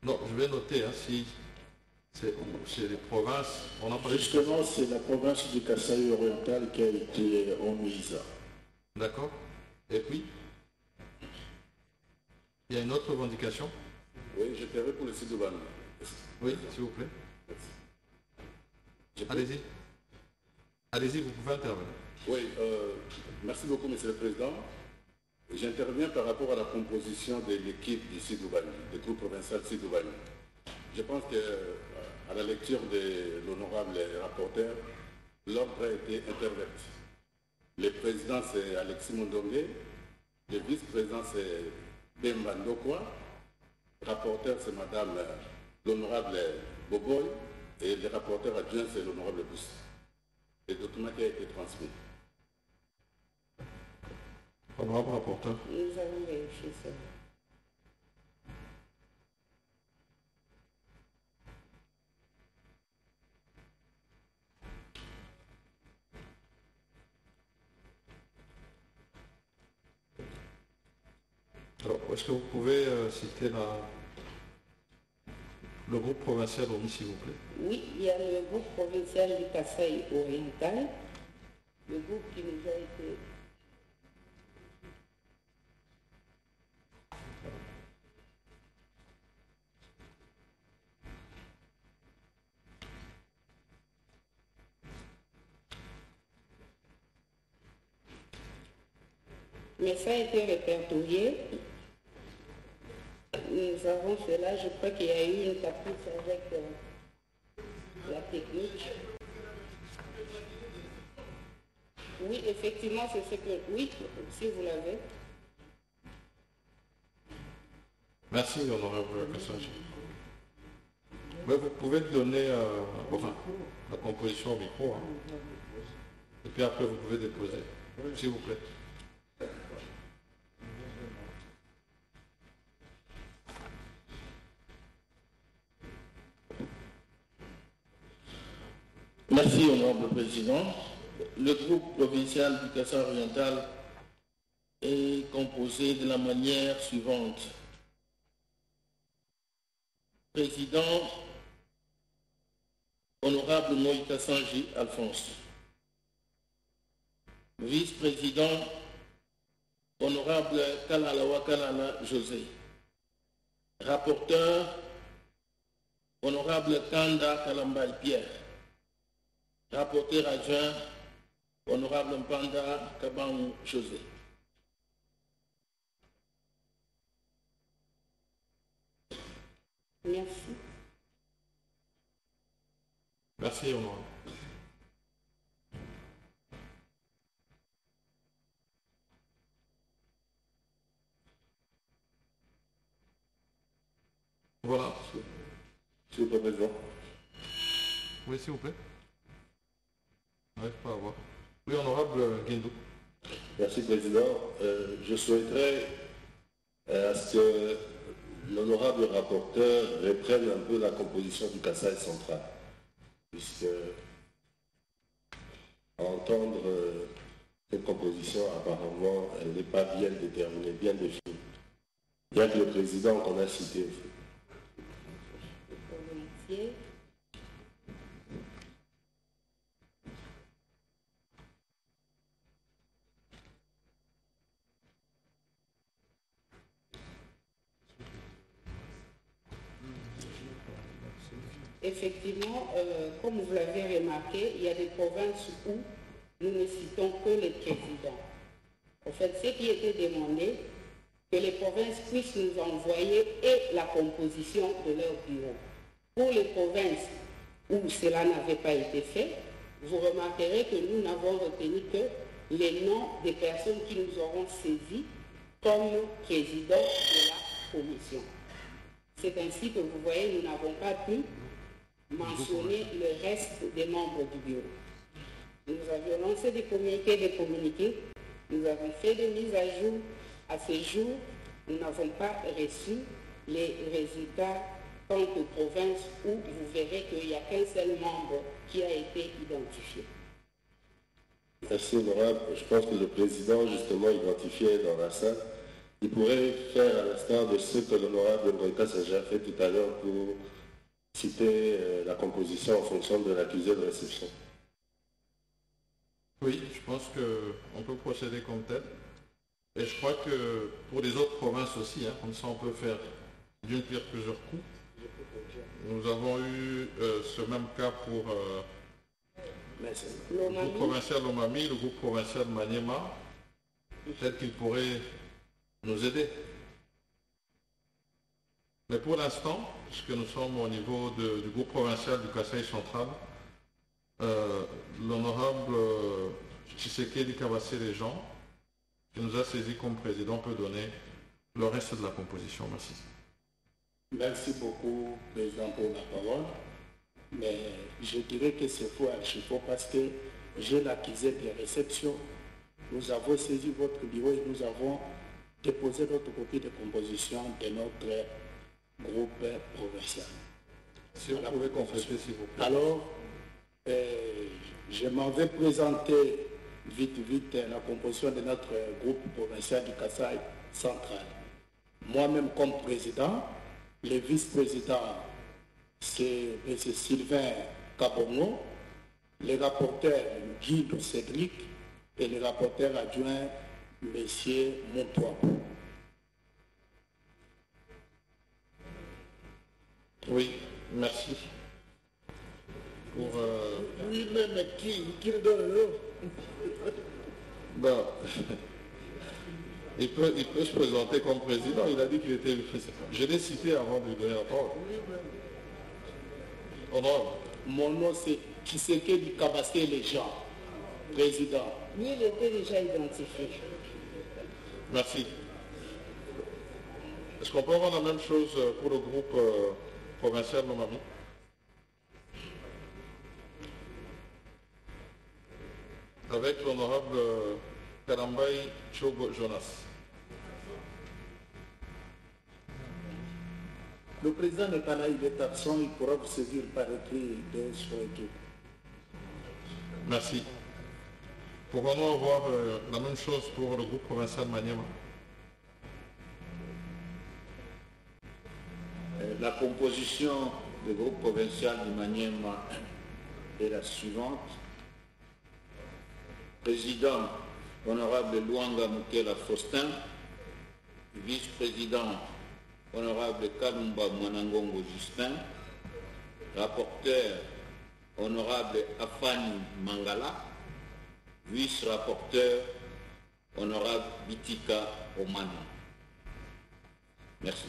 Non, je vais noter hein, si c'est les provinces. On a parlé Justement, c'est la province du Kassai oriental qui a été omise. D'accord. Et puis, il y a une autre revendication? Oui, j'étais pour le Sidoban. Oui, s'il vous plaît. Allez-y. Allez-y, vous pouvez intervenir. Oui, euh, merci beaucoup, Monsieur le Président. J'interviens par rapport à la composition de l'équipe du Sidoubani, du groupe provincial Sidoubani. Je pense qu'à euh, la lecture de l'honorable rapporteur, l'ordre a été interverti. Le président, c'est Alexis Mondongue. Le vice-président, c'est Bemba Ndokwa. Rapporteur, c'est Madame euh, l'honorable Boboy. Et le rapporteur adjoint, c'est l'honorable Bouss. Le document qui a été transmis. Honorable rapporteur. Nous avons vérifié ça. Alors, est-ce que vous pouvez euh, citer la, le groupe provincial s'il vous plaît. Oui, il y a le groupe provincial du Kassai oriental, le groupe qui nous a été Mais ça a été répertorié nous avons cela, je crois qu'il y a eu une caprice avec euh, la technique. Oui, effectivement, c'est ce que... Oui, si vous l'avez. Merci, honorable Kassaji. vous pouvez donner euh, la composition au micro. Hein. Et puis après, vous pouvez déposer. S'il vous plaît. Merci, honorable président. Le groupe provincial du Cassa oriental est composé de la manière suivante. Président, honorable Moïka Sanji Alphonse. Vice-président, honorable Kalalawa Kalala José. Rapporteur, honorable Kanda Kalambal Pierre. Rapporteur adjoint, honorable Mpanda Kabang José. Merci. Merci, honorable. Voilà. Monsieur le Président. Oui, s'il vous plaît. Oui, honorable Guindou. Merci, Président. Euh, je souhaiterais euh, à ce que l'honorable rapporteur reprenne un peu la composition du Kassai central, puisque entendre euh, cette composition, apparemment, elle n'est pas bien déterminée, bien définie. Bien que le président qu'on a cité. Effectivement, euh, comme vous l'avez remarqué, il y a des provinces où nous ne citons que les présidents. En fait, ce qui était demandé, que les provinces puissent nous envoyer et la composition de leur bureau. Pour les provinces où cela n'avait pas été fait, vous remarquerez que nous n'avons retenu que les noms des personnes qui nous auront saisis comme président de la commission. C'est ainsi que vous voyez, nous n'avons pas pu mentionner le reste des membres du bureau. Nous avions lancé des communiqués, des communiqués. Nous avons fait des mises à jour. À ce jour, nous n'avons pas reçu les résultats quant aux provinces où vous verrez qu'il n'y a qu'un seul membre qui a été identifié. Merci honorable. Je pense que le président justement identifié dans la salle, il pourrait faire à l'instar de ce que l'honorable Ngoïka a fait tout à l'heure pour citer euh, la composition en fonction de l'accusé de réception. Oui, je pense qu'on peut procéder comme tel. Et je crois que pour les autres provinces aussi, hein, comme ça on peut faire d'une pierre plusieurs coups. Nous avons eu euh, ce même cas pour euh, le groupe provincial Lomami, le groupe provincial Maniema. Peut-être qu'il pourrait nous aider. Mais pour l'instant, puisque nous sommes au niveau du groupe provincial du Kassai central, euh, l'honorable euh, Tshisekedi les gens, qui nous a saisi comme président, peut donner le reste de la composition. Merci. Merci beaucoup, Président, pour la parole. Mais je dirais que c'est faux à parce que j'ai l'accusé de réception. Nous avons saisi votre bureau et nous avons déposé notre copie de composition de notre groupe provincial. Si vous pouvez confesser, s'il vous plaît. Alors, euh, je m'en vais présenter vite, vite la composition de notre groupe provincial du Kassai central. Moi-même comme président, le vice-président, c'est M. Sylvain Cabongo, le rapporteur Guy Cédric et le rapporteur adjoint M. Montois. Oui, merci. Pour, euh... Lui-même, qui, qui le donne le ben, il, peut, il peut se présenter comme président. Il a dit qu'il était... Je l'ai cité avant de lui donner la parole. Mon nom, c'est Kiseke Kabaské les gens, président. Oui, il était déjà identifié. Merci. Est-ce qu'on peut avoir la même chose pour le groupe euh, provincial Nomami Avec l'honorable euh, Karambay Chogo Jonas. Le président là, il est absent, il pourra vous saisir par écrit de son équipe. Merci. Pourrons-nous avoir euh, la même chose pour le groupe provincial Maniema La composition du groupe provincial du Maniema est la suivante. Président, honorable Luanga Mukela Faustin, vice-président, honorable Kalumba Mwanangongo Justin, rapporteur, honorable Afani Mangala, vice-rapporteur, honorable Bitika Omani. Merci.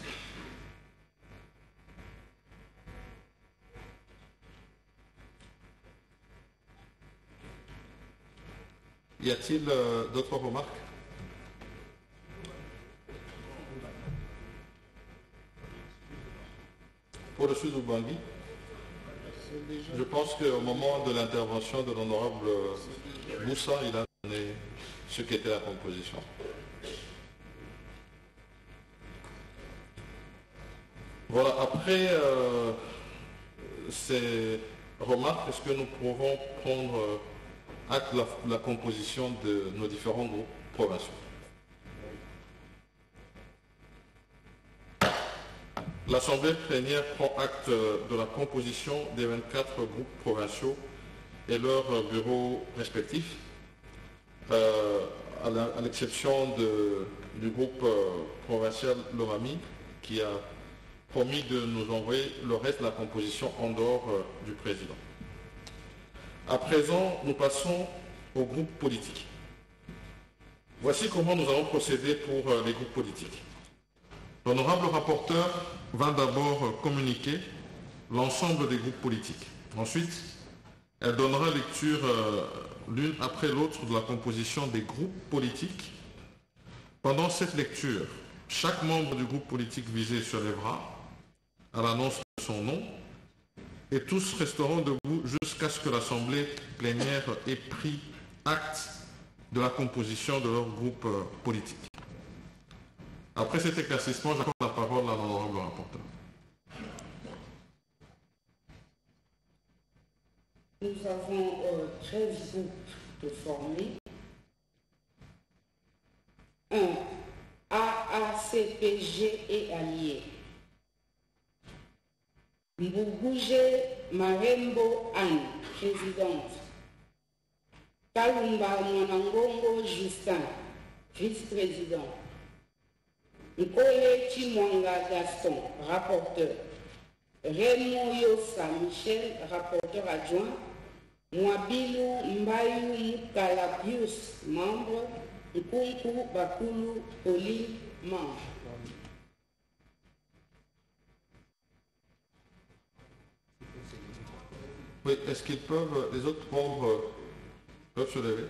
Y a-t-il euh, d'autres remarques? Pour le sud Bangui je pense qu'au moment de l'intervention de l'honorable Moussa, il a donné ce qu'était la composition. Voilà, après euh, ces remarques, est-ce que nous pouvons prendre euh, acte de la composition de nos différents groupes provinciaux L'Assemblée plénière prend acte de la composition des 24 groupes provinciaux et leurs bureaux respectifs, euh, à l'exception du groupe euh, provincial Lomami qui a promis de nous envoyer le reste de la composition en dehors euh, du président. À présent, nous passons aux groupes politiques. Voici comment nous allons procéder pour les groupes politiques. L'honorable rapporteur va d'abord communiquer l'ensemble des groupes politiques. Ensuite, elle donnera lecture euh, l'une après l'autre de la composition des groupes politiques. Pendant cette lecture, chaque membre du groupe politique visé se lèvera à l'annonce de son nom et tous resteront debout jusqu'à ce que l'Assemblée plénière ait pris acte de la composition de leur groupe euh, politique. Après cet éclaircissement, j'accorde la parole à l'honorable rapporteur. Nous avons euh, 13 groupes de formés. Un AACPG et alliés. Mbuguje Marembo Anne, présidente. Kalumba Mwanangongo Justin, vice-président. Nkole Chimwanga Gaston, rapporteur. Raymond Yossa Michel, rapporteur adjoint. Mwabilu Mbayu Mukala Pius, membre. Nkunku Bakulu Pauline, membre. Oui, est-ce qu'ils peuvent, les autres membres peuvent se lever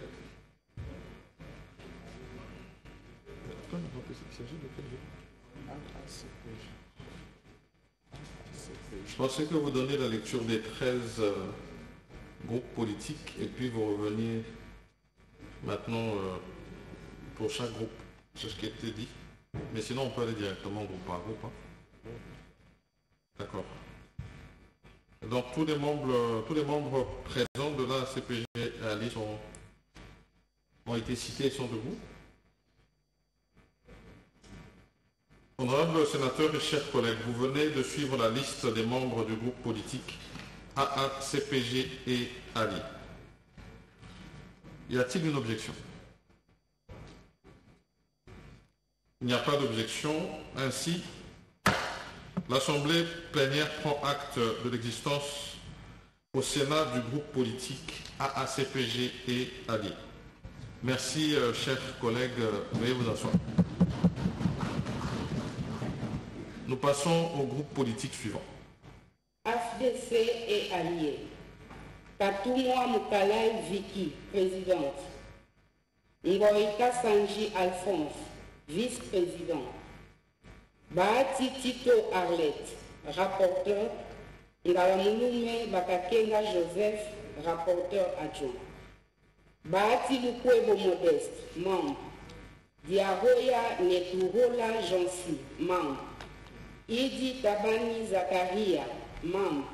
Je pensais que vous donniez la lecture des 13 euh, groupes politiques et puis vous reveniez maintenant euh, pour chaque groupe. C'est ce qui a été dit. Mais sinon, on peut aller directement groupe par groupe. hein. D'accord. Donc tous les membres, euh, tous les membres présents de la CPG Ali ont été cités et sont debout. Honorables sénateurs et chers collègues, vous venez de suivre la liste des membres du groupe politique AA, CPG et Ali. Y a-t-il une objection? Il n'y a pas d'objection. Ainsi, L'Assemblée plénière prend acte de l'existence au Sénat du groupe politique AACPG et Ali. Merci, euh, chers collègues. Euh, Veuillez vous asseoir. Nous passons au groupe politique suivant. AFDC et alliés. Vicky, présidente. Ngoïka Sanji Alphonse, vice-président. Bahati Tito Arlette, rapporteur. Ngalamulume Bakakenga Joseph, rapporteur adjoint. Bahati Lukwebo Modeste, membre. Diaroya Neturola Jansi, membre. Idi Tabani Zakaria, membre.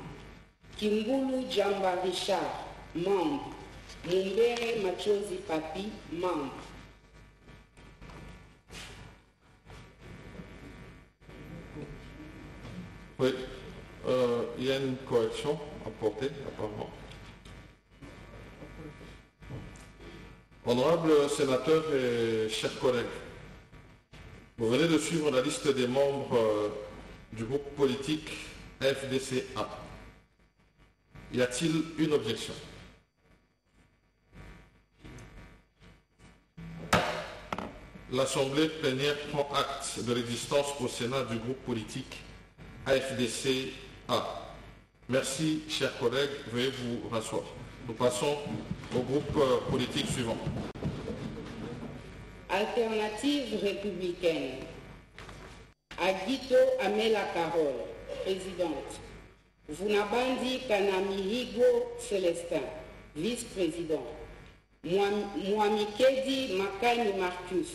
Kimbulu Jamba Richard, membre. Mumbere Machozi Papi, membre. Oui, euh, il y a une correction à porter, apparemment. Honorables sénateurs et chers collègues, vous venez de suivre la liste des membres euh, du groupe politique FDCA. Y a-t-il une objection? L'Assemblée plénière prend acte de l'existence au Sénat du groupe politique AFDC-A. Merci, chers collègues. Veuillez vous rasseoir. Nous passons au groupe euh, politique suivant. Alternative républicaine. Aguito Amela Carole, présidente. Vunabandi Kanamihigo Célestin, vice-président. Mwamikedi Makani Marcus,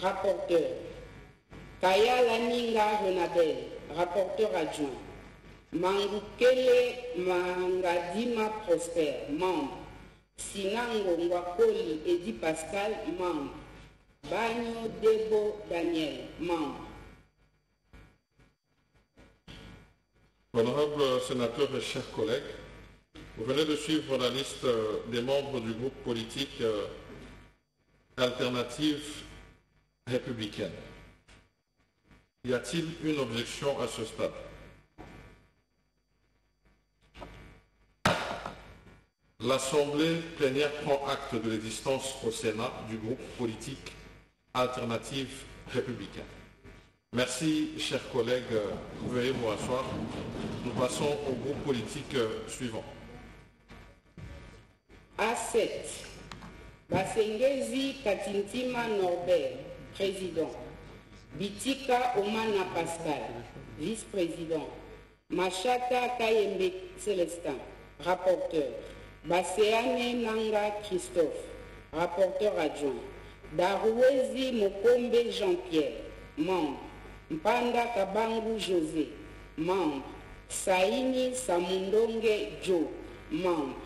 rapporteur. Kaya Laninga Renabel, rapporteur adjoint. Mangukele Mangadima Prosper, membre. Sinango Ngwakoli Edi Pascal, membre. Bagno Debo Daniel, membre. Honorables sénateurs et chers collègues, vous venez de suivre la liste des membres du groupe politique euh, Alternative républicaine. Y a-t-il une objection à ce stade? L'Assemblée plénière prend acte de l'existence au Sénat du groupe politique Alternative républicaine. Merci, chers collègues. Veuillez vous asseoir. Nous passons au groupe politique euh, suivant. A7. Basengezi Katintima Norbert, président. Bitika Omana Pascal, vice-président. Machata Kayembe Célestin, rapporteur. Baseane Nanga Christophe, rapporteur adjoint. Darouezi Mokombe Jean-Pierre, membre. Mpanda Kabangu José, membre. Saini Samundonge Joe, membre.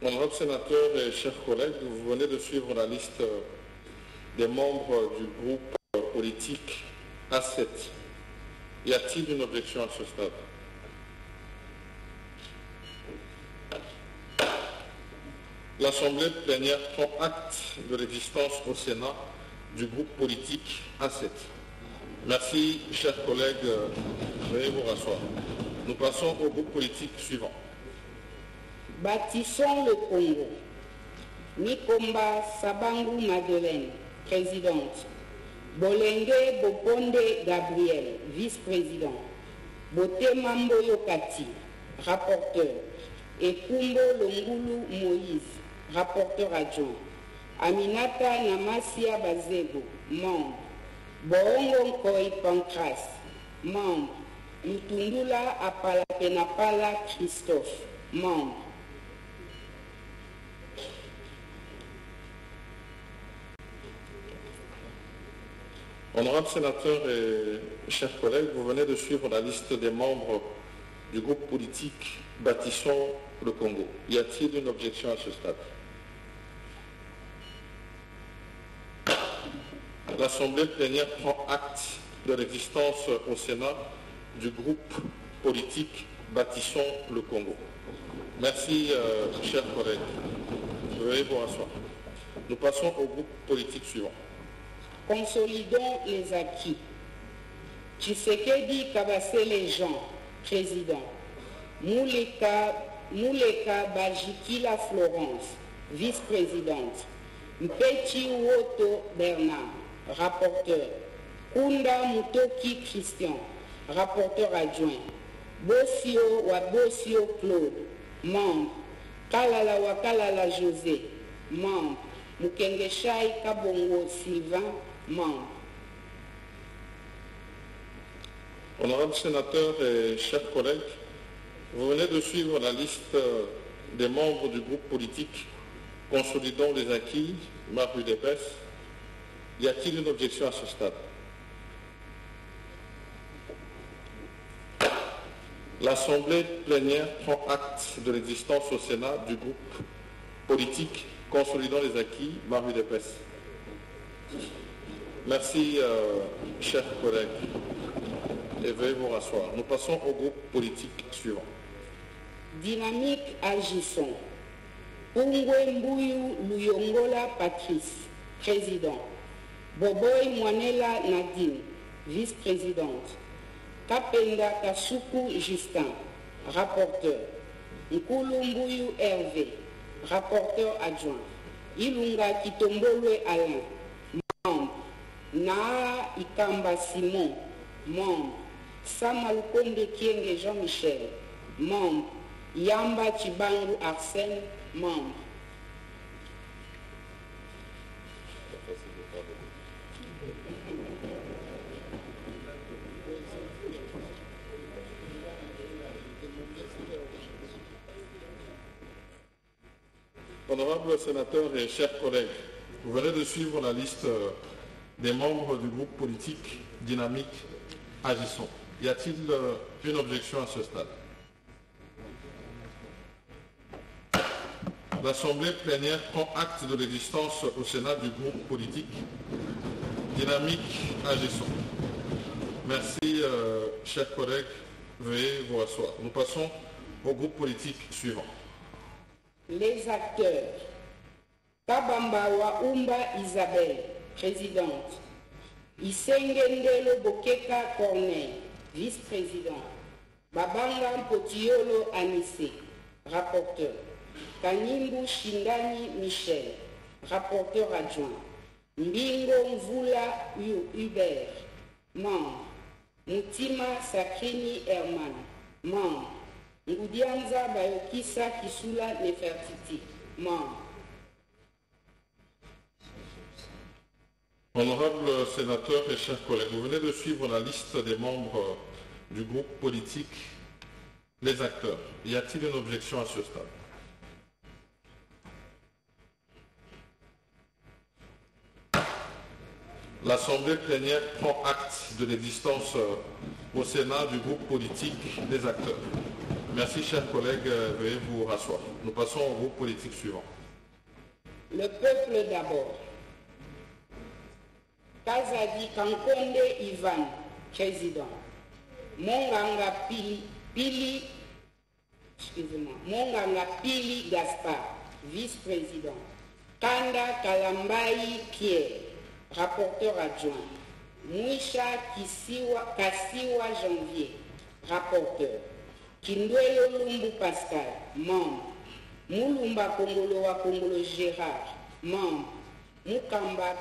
Honorable sénateur et chers collègues, vous venez de suivre la liste des membres du groupe politique A7. Y a-t-il une objection à ce stade? L'Assemblée plénière prend acte de l'existence au Sénat du groupe politique A7. Merci, chers collègues. Veuillez vous rasseoir. Nous passons au groupe politique suivant. Bâtissons le Congo. Nikomba Sabangu Madeleine, présidente. Bolenge Boponde Gabriel, vice-président. Bote Mamboyo Kati, rapporteur. Et Kumbo Longulu Moïse, rapporteur adjoint. Aminata Namasia Bazego, membre. Boongo Nkoi Pancras, membre. Mutundula Apalapenapala Christophe, membre. Honorables sénateurs et chers collègues, vous venez de suivre la liste des membres du groupe politique Bâtissons le Congo. Y a-t-il une objection à ce stade? L'Assemblée plénière prend acte de l'existence au Sénat du groupe politique Bâtissons le Congo. Merci, euh, chers collègues. Veuillez vous rasseoir. Nous passons au groupe politique suivant. Consolidons les acquis. Tshisekedi Kabasele Jean, président. Mouleka, Mouleka Bajikila Florence, vice-présidente. Mpechi Woto Bernard, rapporteur. Kunda Mutoki Christian, rapporteur adjoint. Bossio Wabosio Claude, membre. Kalala Wakalala José, membre. Mukengeshai Kabongo Sylvain, membre. Honorables sénateurs et chers collègues, vous venez de suivre la liste des membres du groupe politique Consolidons les acquis, Marc Dépès. Y a-t-il une objection à ce stade? L'Assemblée plénière prend acte de l'existence au Sénat du groupe politique Consolidons les acquis, Marie Dépès. Merci, euh, chers collègues. Et veuillez vous rasseoir. Nous passons au groupe politique suivant. Dynamique agissons. Pungwe Mbuyu Luyongola Patrice, président. Boboy Mwanela Nadine, vice-présidente. Kapenda Kasuku Justin, rapporteur. Nkulu Mbuyu Hervé, rapporteur adjoint. Ilunga Kitombolwe Alain. Naa Ikamba Simon, membre. Samalukonde Kienge Jean-Michel, membre. Yamba Chibangu Arsène, membre. Honorables sénateurs et chers collègues, vous venez de suivre la liste des membres du groupe politique dynamique Agissons. Y a-t-il une objection à ce stade? L'Assemblée plénière prend acte de l'existence au Sénat du groupe politique dynamique Agissons. Merci, euh, chers collègues. Veuillez vous asseoir. Nous passons au groupe politique suivant. Les acteurs. Kabamba Waumba Isabelle, présidente. Isengendelo Bokeka Corneille, vice-président. Babanga Potiolo Anissé, rapporteur. Kanimbu Shindani Michel, rapporteur adjoint. Mbingo Mvula Hubert, membre. Mutima Sakrini Herman, membre. Ngudianza Bayokisa Kisula Nefertiti, membre. Honorables sénateurs et chers collègues, vous venez de suivre la liste des membres du groupe politique Les Acteurs. Y a-t-il une objection à ce stade? L'Assemblée plénière prend acte de l'existence au Sénat du groupe politique Les Acteurs. Merci, chers collègues. Veuillez vous rasseoir. Nous passons au groupe politique suivant. Le peuple d'abord. Kazadi Kankonde Ivan, président. Monganga Pili, Pili excusez-moi, Monganga Pili Gaspard, vice-président. Kanda Kalambai Pierre, rapporteur adjoint. Mwisha Kisiwa, Kasiwa Janvier, rapporteur. Kindwelo Lumbu Pascal, membre. Mulumba Kongolo wa Kongolo Gérard, membre. Mukamba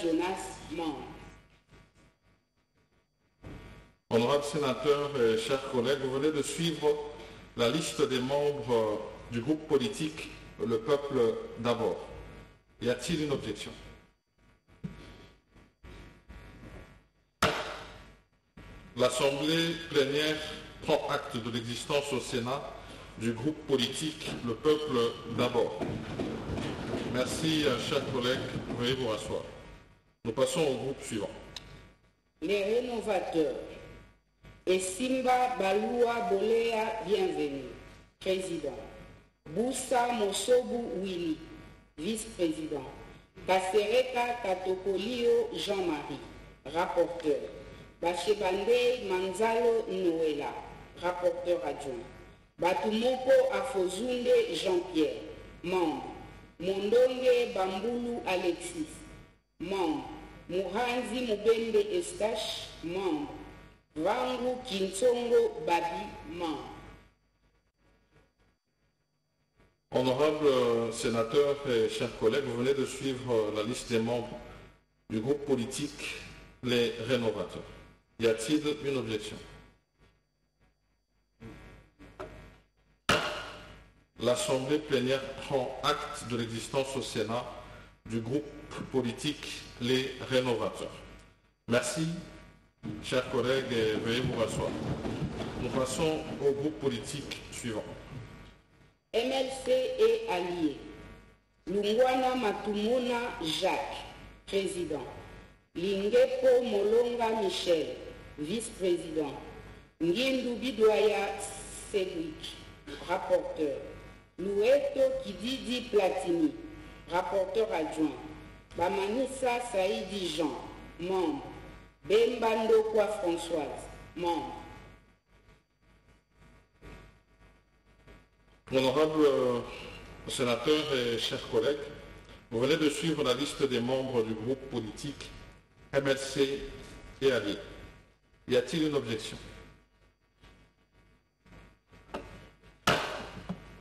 Jonas, membre. Honorables sénateurs et chers collègues, vous venez de suivre la liste des membres du groupe politique Le Peuple d'abord. Y a-t-il une objection? L'Assemblée plénière prend acte de l'existence au Sénat du groupe politique Le Peuple d'abord. Merci, chers collègues. Veuillez vous rasseoir. Nous passons au groupe suivant. Les rénovateurs. Et Simba Balua Bolea, bienvenue. Président. Boussa Mosobu Willy, vice-président. Kasereka Katokolio Jean-Marie, rapporteur. Bachebande Manzalo Noëlla, rapporteur adjoint. Batumoko Afozunde Jean-Pierre, membre. Mondonge Bambulu Alexis, membre. Muhanzi Mubende Estache, membre. Vangu Kinsongo Babi, membre. Honorables sénateurs et chers collègues, vous venez de suivre la liste des membres du groupe politique Les Rénovateurs. Y a-t-il une objection? L'Assemblée plénière prend acte de l'existence au Sénat du groupe politique Les Rénovateurs. Merci, chers collègues, et veuillez vous rasseoir. Nous passons au groupe politique suivant. MLC et alliés. Lungwana Matumuna Jacques, président. Lingepo Molonga Michel, vice-président. Ngindu Bidoya Cédric, rapporteur. Loueto Kididi Platini, rapporteur adjoint. Bamanissa Saïdi Jean, membre. Bembando Kwa Françoise, membre. Honorables sénateurs et chers collègues, vous venez de suivre la liste des membres du groupe politique MLC et alliés. Y a-t-il une objection?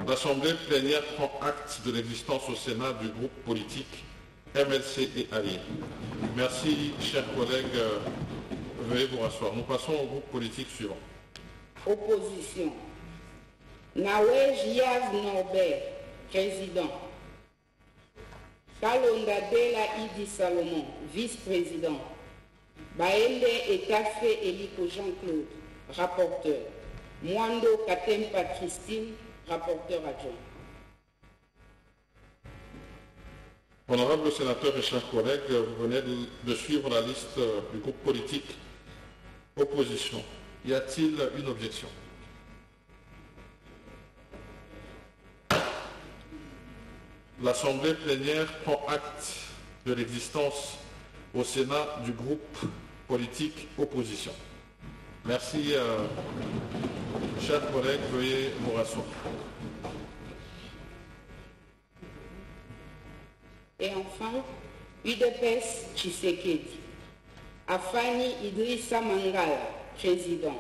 L'Assemblée plénière prend acte de l'existence au Sénat du groupe politique MLC et alliés. Merci, chers collègues. Veuillez vous rasseoir. Nous passons au groupe politique suivant. Opposition. Nawej Yaz Norbert, président. Kalonda Dela Idi Salomon, vice-président. Baende Etafé Eliko Jean-Claude, rapporteur. Mwando Katempa Christine, rapporteur adjoint. Honorables sénateurs et chers collègues, vous venez de, de suivre la liste du groupe politique opposition. Y a-t-il une objection? L'Assemblée plénière prend acte de l'existence au Sénat du groupe politique opposition. Merci, euh, chers collègues, veuillez vous rasseoir. Et enfin, UDPS Tshisekedi. Afani Idrissa Mangala, président.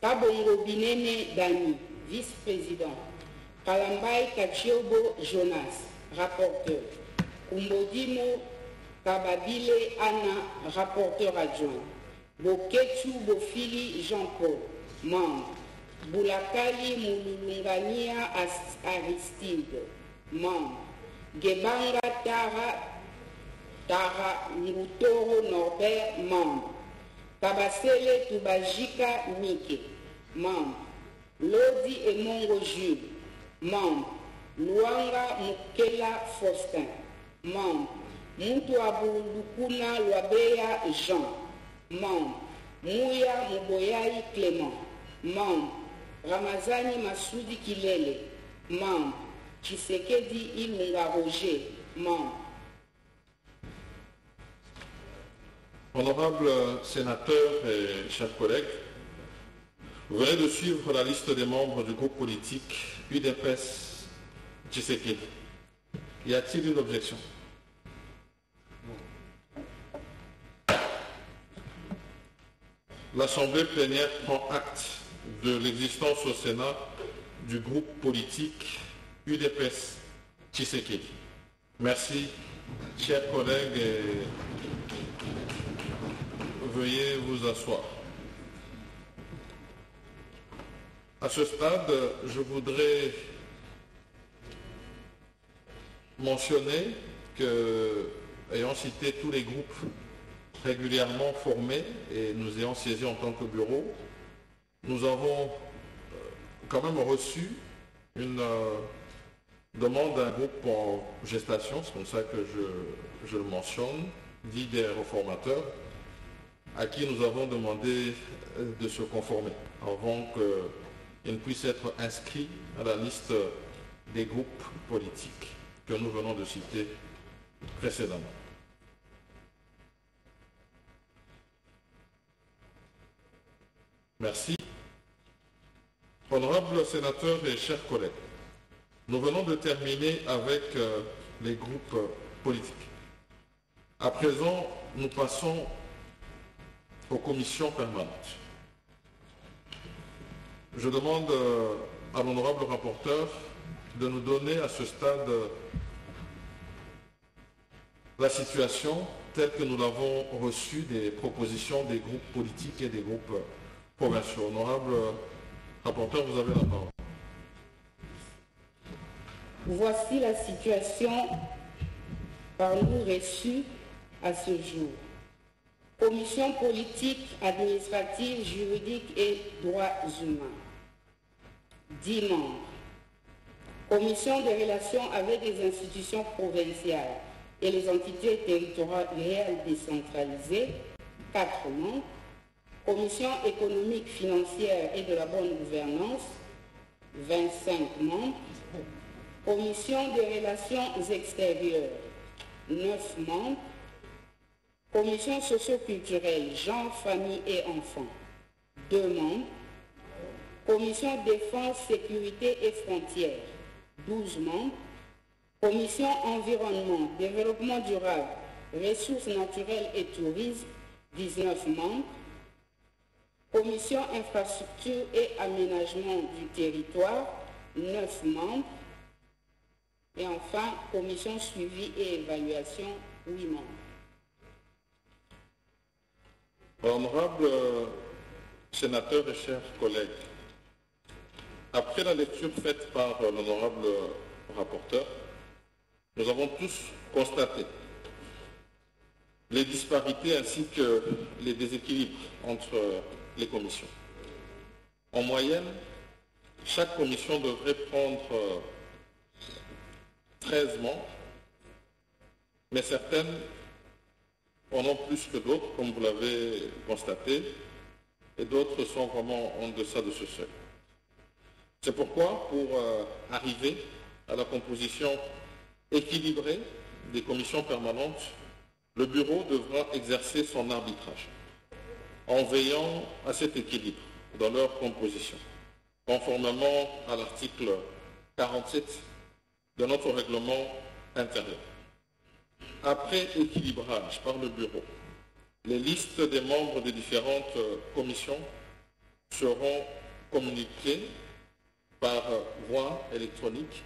Kabongo Binene Dani, vice-président. Kalambai Kachiobo Jonas, rapporteur. Kumbodimo Kababile Anna, rapporteur adjoint. Boketu Bofili Jean-Paul, membre. Boulakali Moulungania Aristide, membre. Gebanga Tara, Tara Ngutoro Norbert, membre. Kabasele Tubajika Nike, membre. Lodi Emongo Jules, membre. Luanga Mukela Faustin, membre. Muntu Abulukuna Lwabeya Jean, membre. Mouya Muboyai Clément, membre. Ramazani Massoudi Kilele, membre. Tshisekedi Ilunga Roger, membre. Honorables sénateurs et chers collègues, vous venez de suivre la liste des membres du groupe politique UDPS Tshisekedi. Y a-t-il une objection? L'Assemblée plénière prend acte de l'existence au Sénat du groupe politique UDPS Tshisekedi. Merci, chers collègues, et veuillez vous asseoir. À ce stade, je voudrais mentionner que, ayant cité tous les groupes régulièrement formés et nous ayant saisi en tant que bureau, nous avons quand même reçu une demande d'un groupe en gestation, c'est comme ça que je, je le mentionne, dit des réformateurs, à qui nous avons demandé de se conformer avant qu'il ne puisse être inscrit à la liste des groupes politiques que nous venons de citer précédemment. Merci. Honorables sénateurs et chers collègues, nous venons de terminer avec euh, les groupes euh, politiques. À présent, nous passons aux commissions permanentes. Je demande euh, à l'honorable rapporteur de nous donner à ce stade la situation telle que nous l'avons reçue des propositions des groupes politiques et des groupes Honorable rapporteur, vous avez la parole. Voici la situation par nous reçue à ce jour. Commission politique, administrative, juridique et droits humains. 10 membres. Commission de relations avec les institutions provinciales et les entités territoriales décentralisées, 4 membres. Commission économique, financière et de la bonne gouvernance, 25 membres. Commission des relations extérieures, 9 membres. Commission socio-culturelle, genre, famille et enfants, 2 membres. Commission défense, sécurité et frontières, 12 membres. Commission environnement, développement durable, ressources naturelles et tourisme, 19 membres. Commission infrastructure et aménagement du territoire, 9 membres. Et enfin, commission suivi et évaluation, 8 membres. Honorables sénateurs et chers collègues, après la lecture faite par l'honorable rapporteur, nous avons tous constaté les disparités ainsi que les déséquilibres entre les commissions. En moyenne, chaque commission devrait prendre 13 membres, mais certaines en ont plus que d'autres, comme vous l'avez constaté, et d'autres sont vraiment en deçà de ce seuil. C'est pourquoi, pour euh, arriver à la composition équilibrée des commissions permanentes, le bureau devra exercer son arbitrage en veillant à cet équilibre dans leur composition, conformément à l'article 47 de notre règlement intérieur. Après équilibrage par le bureau, les listes des membres des différentes commissions seront communiquées par voie électronique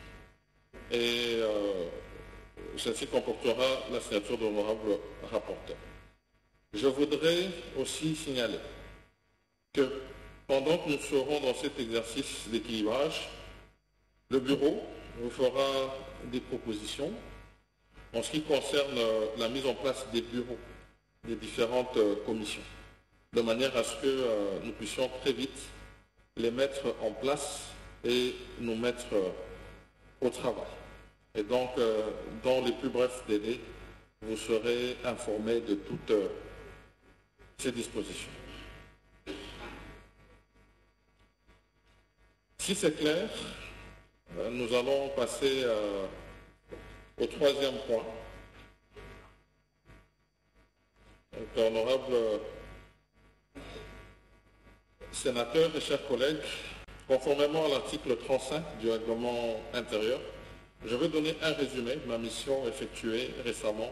et euh, celle-ci comportera la signature de l'honorable rapporteur. Je voudrais aussi signaler que pendant que nous serons dans cet exercice d'équilibrage, le bureau vous fera des propositions en ce qui concerne la mise en place des bureaux des différentes commissions, de manière à ce que nous puissions très vite les mettre en place et nous mettre au travail. Et donc, dans les plus brefs délais, vous serez informés de toutes ces dispositions. Si c'est clair, euh, nous allons passer euh, au troisième point. Donc, honorable sénateur et chers collègues, conformément à l'article 35 du règlement intérieur, je vais donner un résumé de ma mission effectuée récemment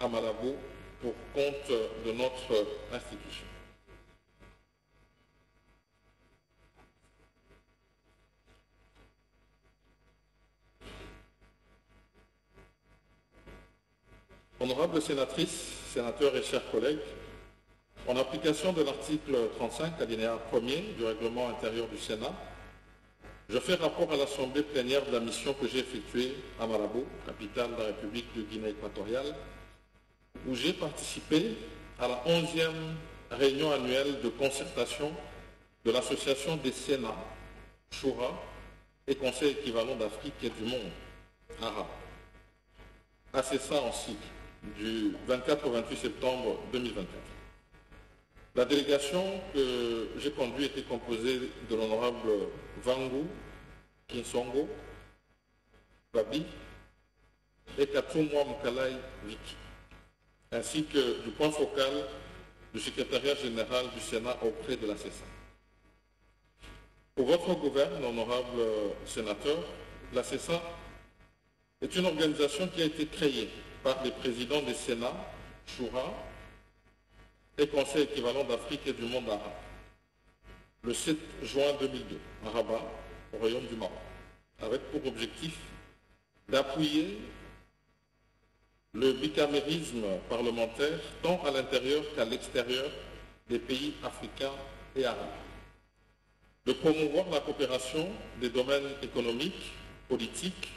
à Malabo pour compte de notre institution. Honorables sénatrices, sénateurs et chers collègues, en application de l'article 35, alinéa 1er du règlement intérieur du Sénat, je fais rapport à l'Assemblée plénière de la mission que j'ai effectuée à Malabo, capitale de la République de Guinée équatoriale, où j'ai participé à la 11e réunion annuelle de concertation de l'Association des Sénats, Choura et Conseil équivalent d'Afrique et du monde, arabe. ça en cycle, du 24 au 28 septembre 2024. La délégation que j'ai conduite était composée de l'honorable Vangu Kinsongo Babi et Katumwa Mukalai Viki, ainsi que du point focal du secrétariat général du Sénat auprès de la CESA. Pour votre gouvernement, honorable sénateur, la CESA est une organisation qui a été créée par les présidents des Sénats, Choura et Conseil équivalent d'Afrique et du monde arabe, le 7 juin 2002, à Rabat, au Royaume du Maroc, avec pour objectif d'appuyer le bicamérisme parlementaire tant à l'intérieur qu'à l'extérieur des pays africains et arabes, de promouvoir la coopération des domaines économiques, politiques,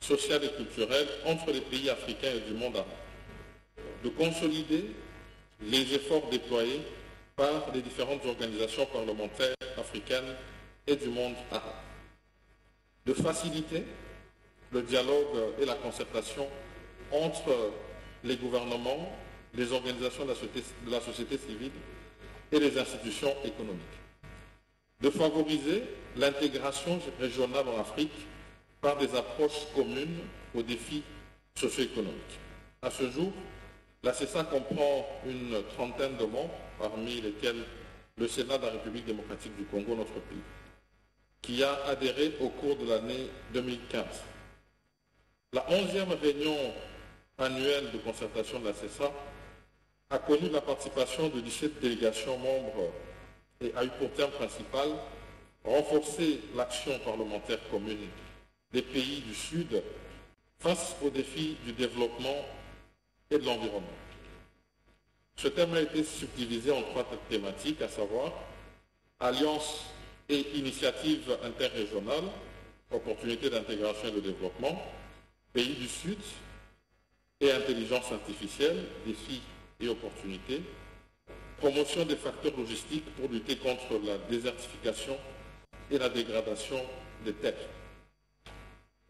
social et culturel entre les pays africains et du monde arabe, de consolider les efforts déployés par les différentes organisations parlementaires africaines et du monde arabe, de faciliter le dialogue et la concertation entre les gouvernements, les organisations de la société, civile et les institutions économiques, de favoriser l'intégration régionale en Afrique par des approches communes aux défis socio-économiques. À ce jour, la CESA comprend une trentaine de membres, parmi lesquels le Sénat de la République démocratique du Congo, notre pays, qui a adhéré au cours de l'année 2015. La onzième réunion annuelle de concertation de la CESA a connu la participation de 17 délégations membres et a eu pour terme principal renforcer l'action parlementaire commune des pays du Sud face aux défis du développement et de l'environnement. Ce thème a été subdivisé en trois thématiques, à savoir alliance et initiative interrégionale, opportunités d'intégration et de développement, pays du Sud et intelligence artificielle, défis et opportunités, promotion des facteurs logistiques pour lutter contre la désertification et la dégradation des terres.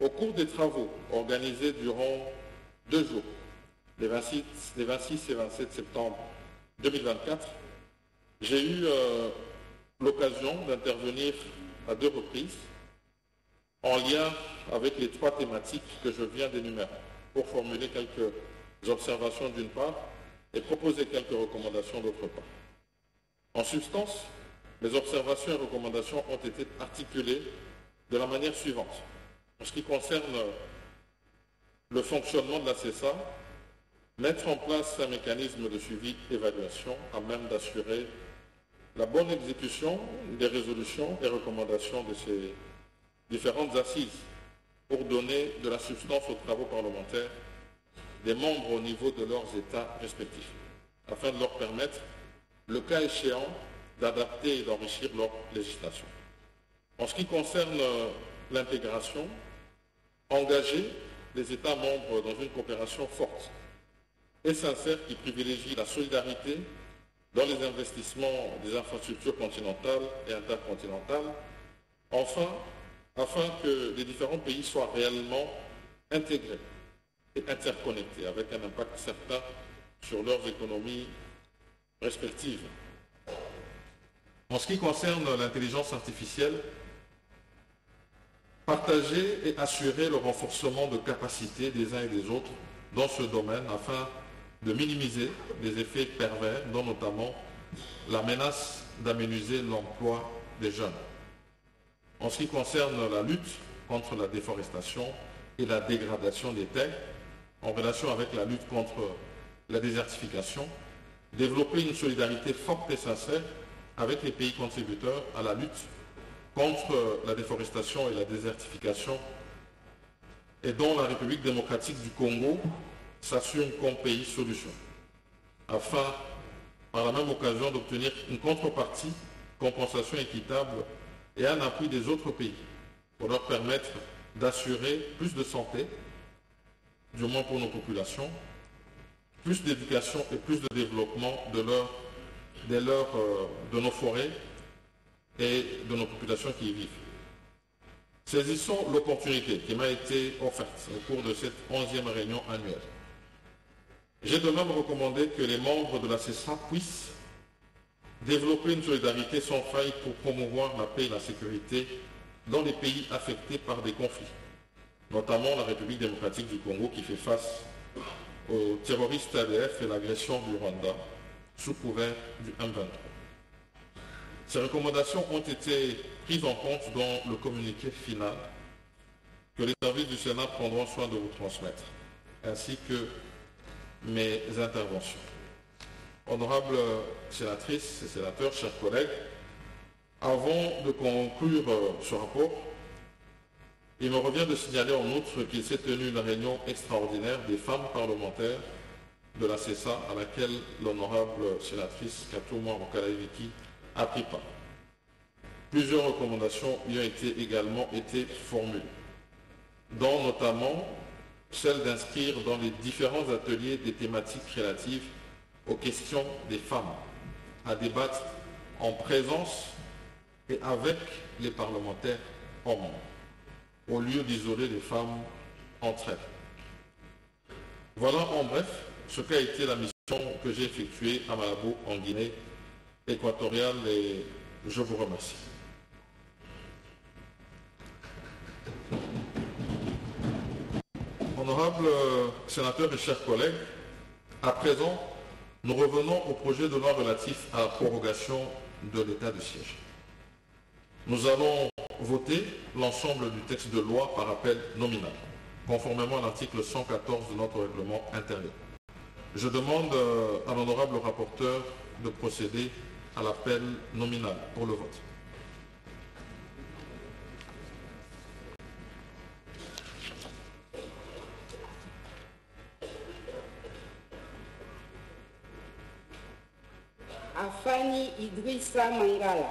Au cours des travaux organisés durant deux jours, les 26, et 27 septembre 2024, j'ai eu euh, l'occasion d'intervenir à deux reprises en lien avec les trois thématiques que je viens d'énumérer pour formuler quelques observations d'une part et proposer quelques recommandations d'autre part. En substance, mes observations et recommandations ont été articulées de la manière suivante. En ce qui concerne le fonctionnement de la CESA, mettre en place un mécanisme de suivi-évaluation à même d'assurer la bonne exécution des résolutions et recommandations de ces différentes assises pour donner de la substance aux travaux parlementaires des membres au niveau de leurs États respectifs, afin de leur permettre, le cas échéant, d'adapter et d'enrichir leur législation. En ce qui concerne l'intégration, engager les États membres dans une coopération forte et sincère qui privilégie la solidarité dans les investissements des infrastructures continentales et intercontinentales, enfin, afin que les différents pays soient réellement intégrés et interconnectés avec un impact certain sur leurs économies respectives. En ce qui concerne l'intelligence artificielle, partager et assurer le renforcement de capacités des uns et des autres dans ce domaine afin de minimiser les effets pervers, dont notamment la menace d'aménuiser l'emploi des jeunes. En ce qui concerne la lutte contre la déforestation et la dégradation des terres, en relation avec la lutte contre la désertification, développer une solidarité forte et sincère avec les pays contributeurs à la lutte contre la déforestation et la désertification et dont la République démocratique du Congo s'assume comme pays solution, afin par la même occasion d'obtenir une contrepartie, compensation équitable et un appui des autres pays pour leur permettre d'assurer plus de santé, du moins pour nos populations, plus d'éducation et plus de développement de, euh, nos forêts et de nos populations qui y vivent. Saisissons l'opportunité qui m'a été offerte au cours de cette onzième réunion annuelle. J'ai de même recommandé que les membres de la CESA puissent développer une solidarité sans faille pour promouvoir la paix et la sécurité dans les pays affectés par des conflits, notamment la République démocratique du Congo qui fait face aux terroristes ADF et l'agression du Rwanda sous couvert du M23. Ces recommandations ont été prises en compte dans le communiqué final que les services du Sénat prendront soin de vous transmettre, ainsi que mes interventions. Honorables sénatrices et sénateurs, chers collègues, avant de conclure euh, ce rapport, il me revient de signaler en outre qu'il s'est tenu une réunion extraordinaire des femmes parlementaires de la CESA à laquelle l'honorable sénatrice Katouma Rokalaiviki a pris part. Plusieurs recommandations y ont été également été formulées, dont notamment celle d'inscrire dans les différents ateliers des thématiques relatives aux questions des femmes, à débattre en présence et avec les parlementaires hommes, au lieu d'isoler les femmes entre elles. Voilà en bref ce qu'a été la mission que j'ai effectuée à Malabo en Guinée équatoriale et je vous remercie. Honorables sénateurs et chers collègues, à présent, nous revenons au projet de loi relatif à la prorogation de l'état de siège. Nous allons voter l'ensemble du texte de loi par appel nominal, conformément à l'article 114 de notre règlement intérieur. Je demande euh, à l'honorable rapporteur de procéder à l'appel nominal pour le vote. Afani Idrissa Mangala.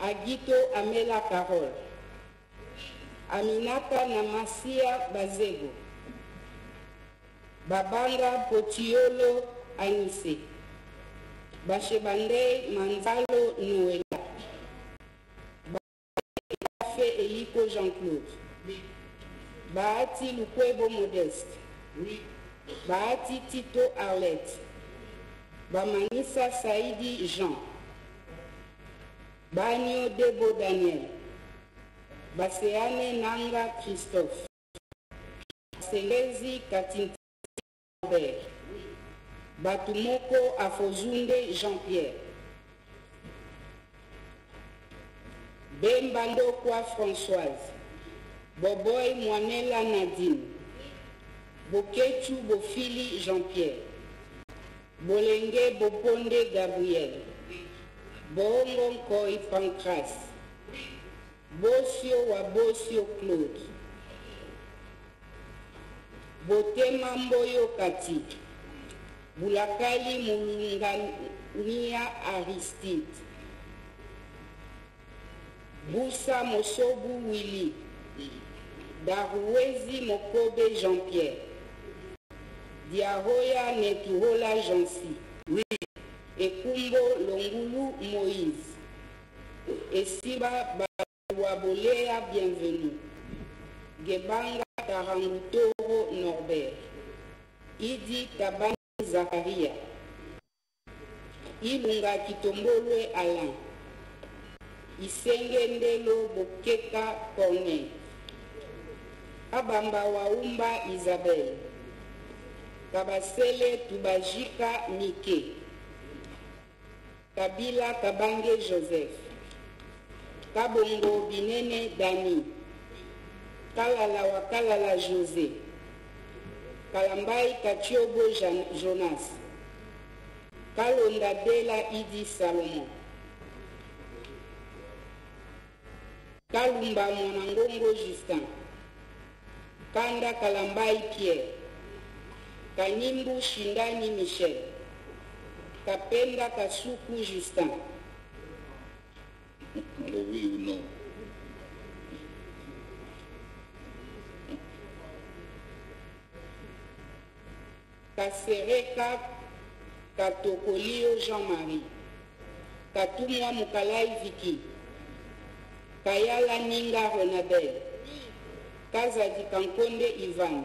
Agito Amela Carole. Aminata Namasia Bazego. Babanga Potiolo Anise. Bashebande Manzalo Noëlla. Bafe Eliko Jean-Claude. Bahati Lukwebo Modeste. baati tito arlet bamanyisa saidi jean. Banio debo daniel. Baseane nanga christophe. Basengezi katintiabert bato moko afozunde jean pierre bemba ndokwa françoise. Boboy mwanela nadine. Boketu Bofili Jean-Pierre. Bolenge Boponde Gabriel. Bongo Nkoi Pancras. Bosio Wabosio Claude. Botema Mboyo Kati. Bulakali Mulungania Aristide. Busa Mosobu Willy. Darouezi Mokobe Jean-Pierre. Diaroya Netuhola Jansi. Oui. Ekumbo Longulu Moïse. Esiba Wabolea Bienvenue. Gebanga Tarangutoro Norbert. Idi Tabani Zakaria. Ilunga Kitombolwe Alain. isengendelo bokeka corneille abamba waumba isabelle kabasele tubajika mike. Kabila kabange joseph. Kabongo binene dani. Kalala wa kalala josé kalambai katiobo jonas. Kalonda dela idi salomon kalumba mwanangongo justin. Kanda kalambai pierre kanyimbu shindani michel. Kapenda kasuku justin. Oui ou non? Kasereka katokolio jean-marie. Katumwa mukalai viki kayala ninga renabel kazadi kankonde ivan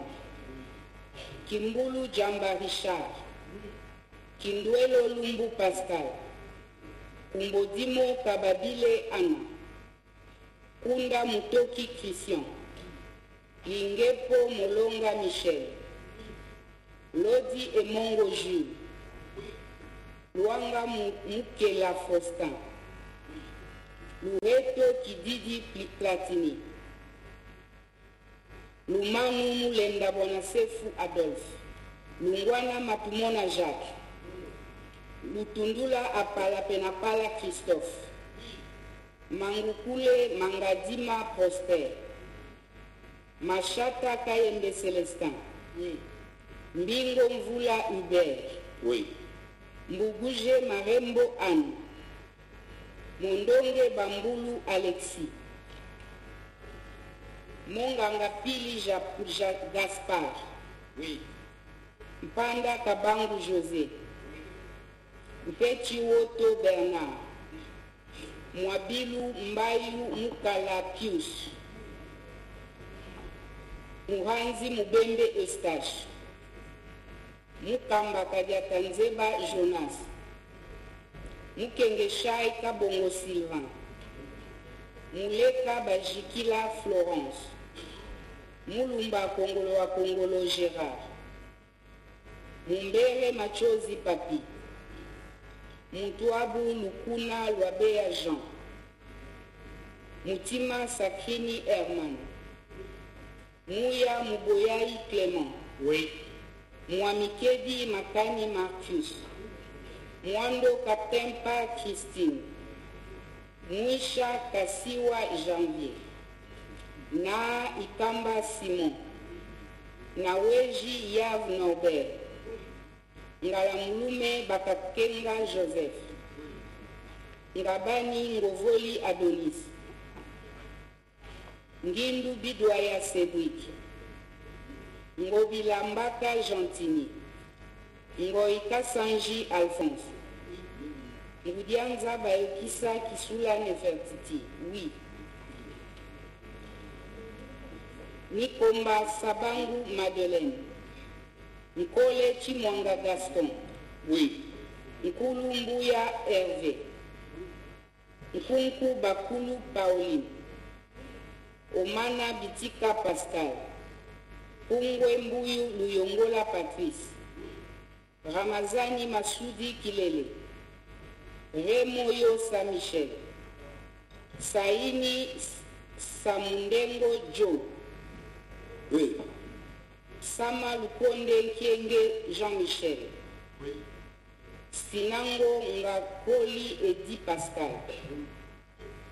kimbulu jamba richard. Kindwelo lumbu pascal. Kumbodimo kababile ana kunda mutoki christian. Lingepo molonga michel. Lodi emongo jules. Luanga mukela faustin. Lureto kididi platini lumanu mulenda bonasefu adolphe. Lungwana matumona jacques. Lutundula apala penapala christophe. Mangukule mangadima prosper mashata kayembe celestin. Mbingo mvula hubert. Oui. Mbuguje marembo anne. Mondonge bambulu alexis monganga pili ja, ja, gaspard oui. Mpanda kabangu josé. Mpeti woto bernard. Mwabilu mbayu mukala pius. Muhanzi mubembe eustache. Mukamba kadiata nzeba jonas. Mukenge shai kabongo sylvain. Muleka bajikila florence mulumba kongolo wa kongolo gérard. Mumbere machozi papi. Mutwabu lukuna lwabeya jean. Mutima sakrini herman. Muya muboyai clément. Oui. Mwamikedi makani marcus. Mwando katempa christine. Mwisha kasiwa janvier na ikamba simon. Na weji yave norbert. Ngala mulume bakakenga joseph. Ngabani ngovoli adonis. Ngindu bidwaya cedrik ngobilambaka gentini ngoika sanji alphonse. Ngudianza bayokisa kisula nefertiti wi nikomba sabangu madeleine. Nkole chimwanga gaston. Oui. Nkulu mbuya herve nkunku bakulu pauline omana bitika pascal. Pungwe mbuyu luyongola patrice. Ramazani masudi kilele. Remoyo sa michel saini samundengo jo oui. Sama lukonde nkienge jean michel oui. Sinango ngakoli edi pascal.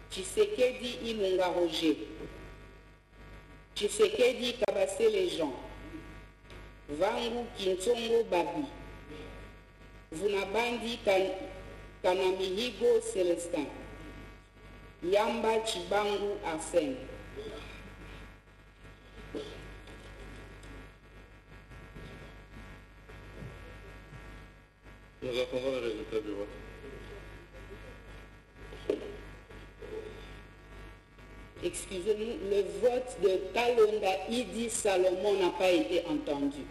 Tshisekedi ilunga roger. Tshisekedi kabasele jean vangu kintsongo babi. Vunabandi kan, kanamihigo celestin. Yamba chibangu arsène Nous attendons les résultats du vote. Excusez-nous, le vote de Kalonda Idi Salomon n'a pas été entendu.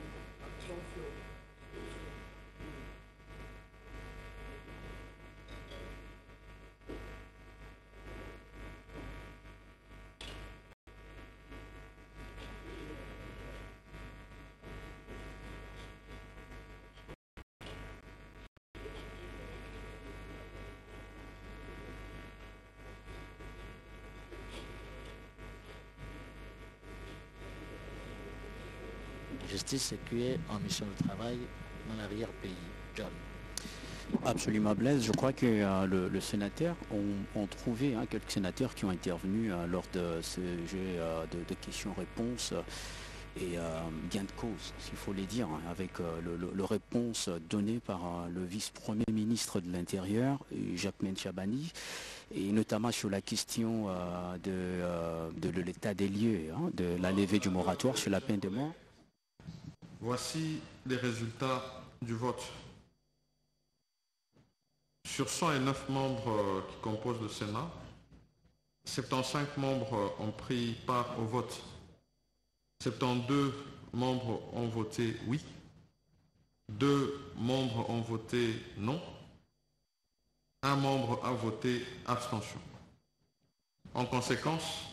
Justice qui est en mission de travail dans l'arrière-pays. Absolument, Blaise. Je crois que euh, le, sénateur, ont trouvé hein, quelques sénateurs qui ont intervenu euh, lors de ce jeu euh, de, questions-réponses et bien de cause, s'il faut les dire, hein, avec le, réponse donnée par le vice-premier ministre de l'Intérieur, Jacques Menchabani, et notamment sur la question de, l'état des lieux, hein, de la levée du moratoire sur la peine de mort. Voici les résultats du vote. Sur 109 membres euh, qui composent le Sénat, 75 membres ont pris part au vote. 72 membres ont voté oui. Deux membres ont voté non. Un membre a voté abstention. En conséquence,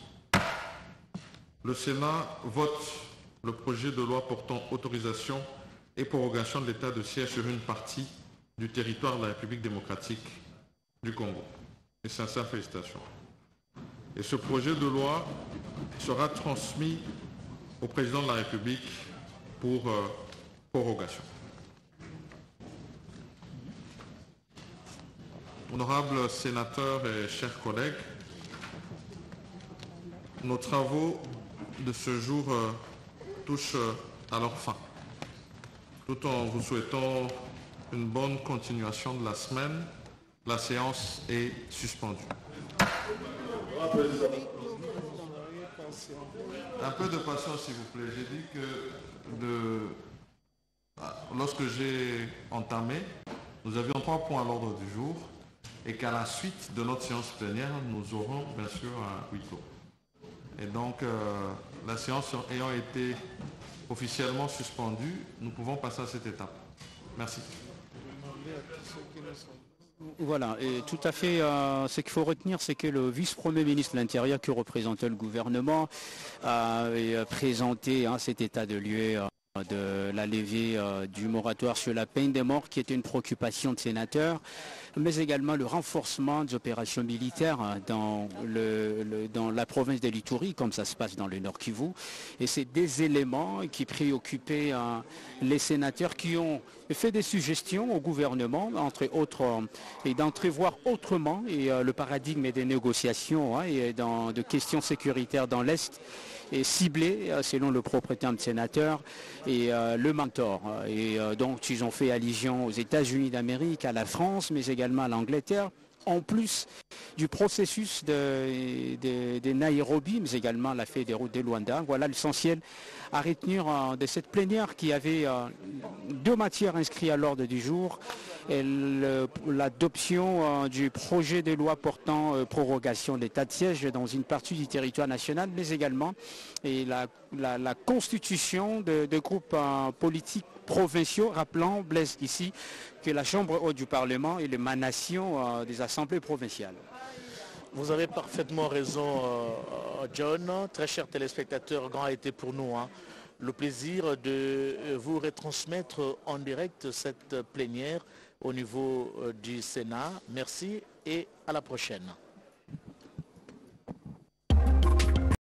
le Sénat vote le projet de loi portant autorisation et prorogation de l'état de siège sur une partie du territoire de la République démocratique du Congo. Et sincères félicitations. Et ce projet de loi sera transmis au président de la République pour euh, prorogation. Honorables sénateurs et chers collègues, nos travaux de ce jour euh, touchent euh, à leur fin, tout en vous souhaitant une bonne continuation de la semaine. La séance est suspendue. Un peu de patience, s'il vous plaît. J'ai dit que lorsque j'ai entamé, nous avions trois points à l'ordre du jour et qu'à la suite de notre séance plénière, nous aurons bien sûr un huis clos. Et donc, euh, la séance ayant été officiellement suspendue, nous pouvons passer à cette étape. Merci. Voilà, et tout à fait, euh, ce qu'il faut retenir, c'est que le vice-premier ministre de l'Intérieur qui représentait le gouvernement a présenté hein, cet état de lieu de la levée euh, du moratoire sur la peine des morts qui était une préoccupation de sénateurs, mais également le renforcement des opérations militaires hein, dans, la province de l'Itourie, comme ça se passe dans le Nord Kivu. Et c'est des éléments qui préoccupaient euh, les sénateurs qui ont fait des suggestions au gouvernement, entre autres, euh, et d'entrevoir autrement et, le paradigme des négociations hein, et de questions sécuritaires dans l'Est est ciblé, euh, selon le propriétaire de sénateur, et euh, le mentor. Et euh, donc ils ont fait allusion aux États-Unis d'Amérique, à la France, mais également à l'Angleterre en plus du processus de, Nairobi, mais également la feuille des routes de Luanda. Voilà l'essentiel à retenir de cette plénière qui avait deux matières inscrites à l'ordre du jour l'adoption euh, du projet de loi portant euh, prorogation de l'état de siège dans une partie du territoire national, mais également la, constitution de, groupes euh, politiques provinciaux, rappelant, Blaise ici, que la Chambre haute du Parlement est l'émanation des assemblées provinciales. Vous avez parfaitement raison, John. Très chers téléspectateurs, grand a été pour nous hein, le plaisir de vous retransmettre en direct cette plénière au niveau euh, du Sénat. Merci et à la prochaine.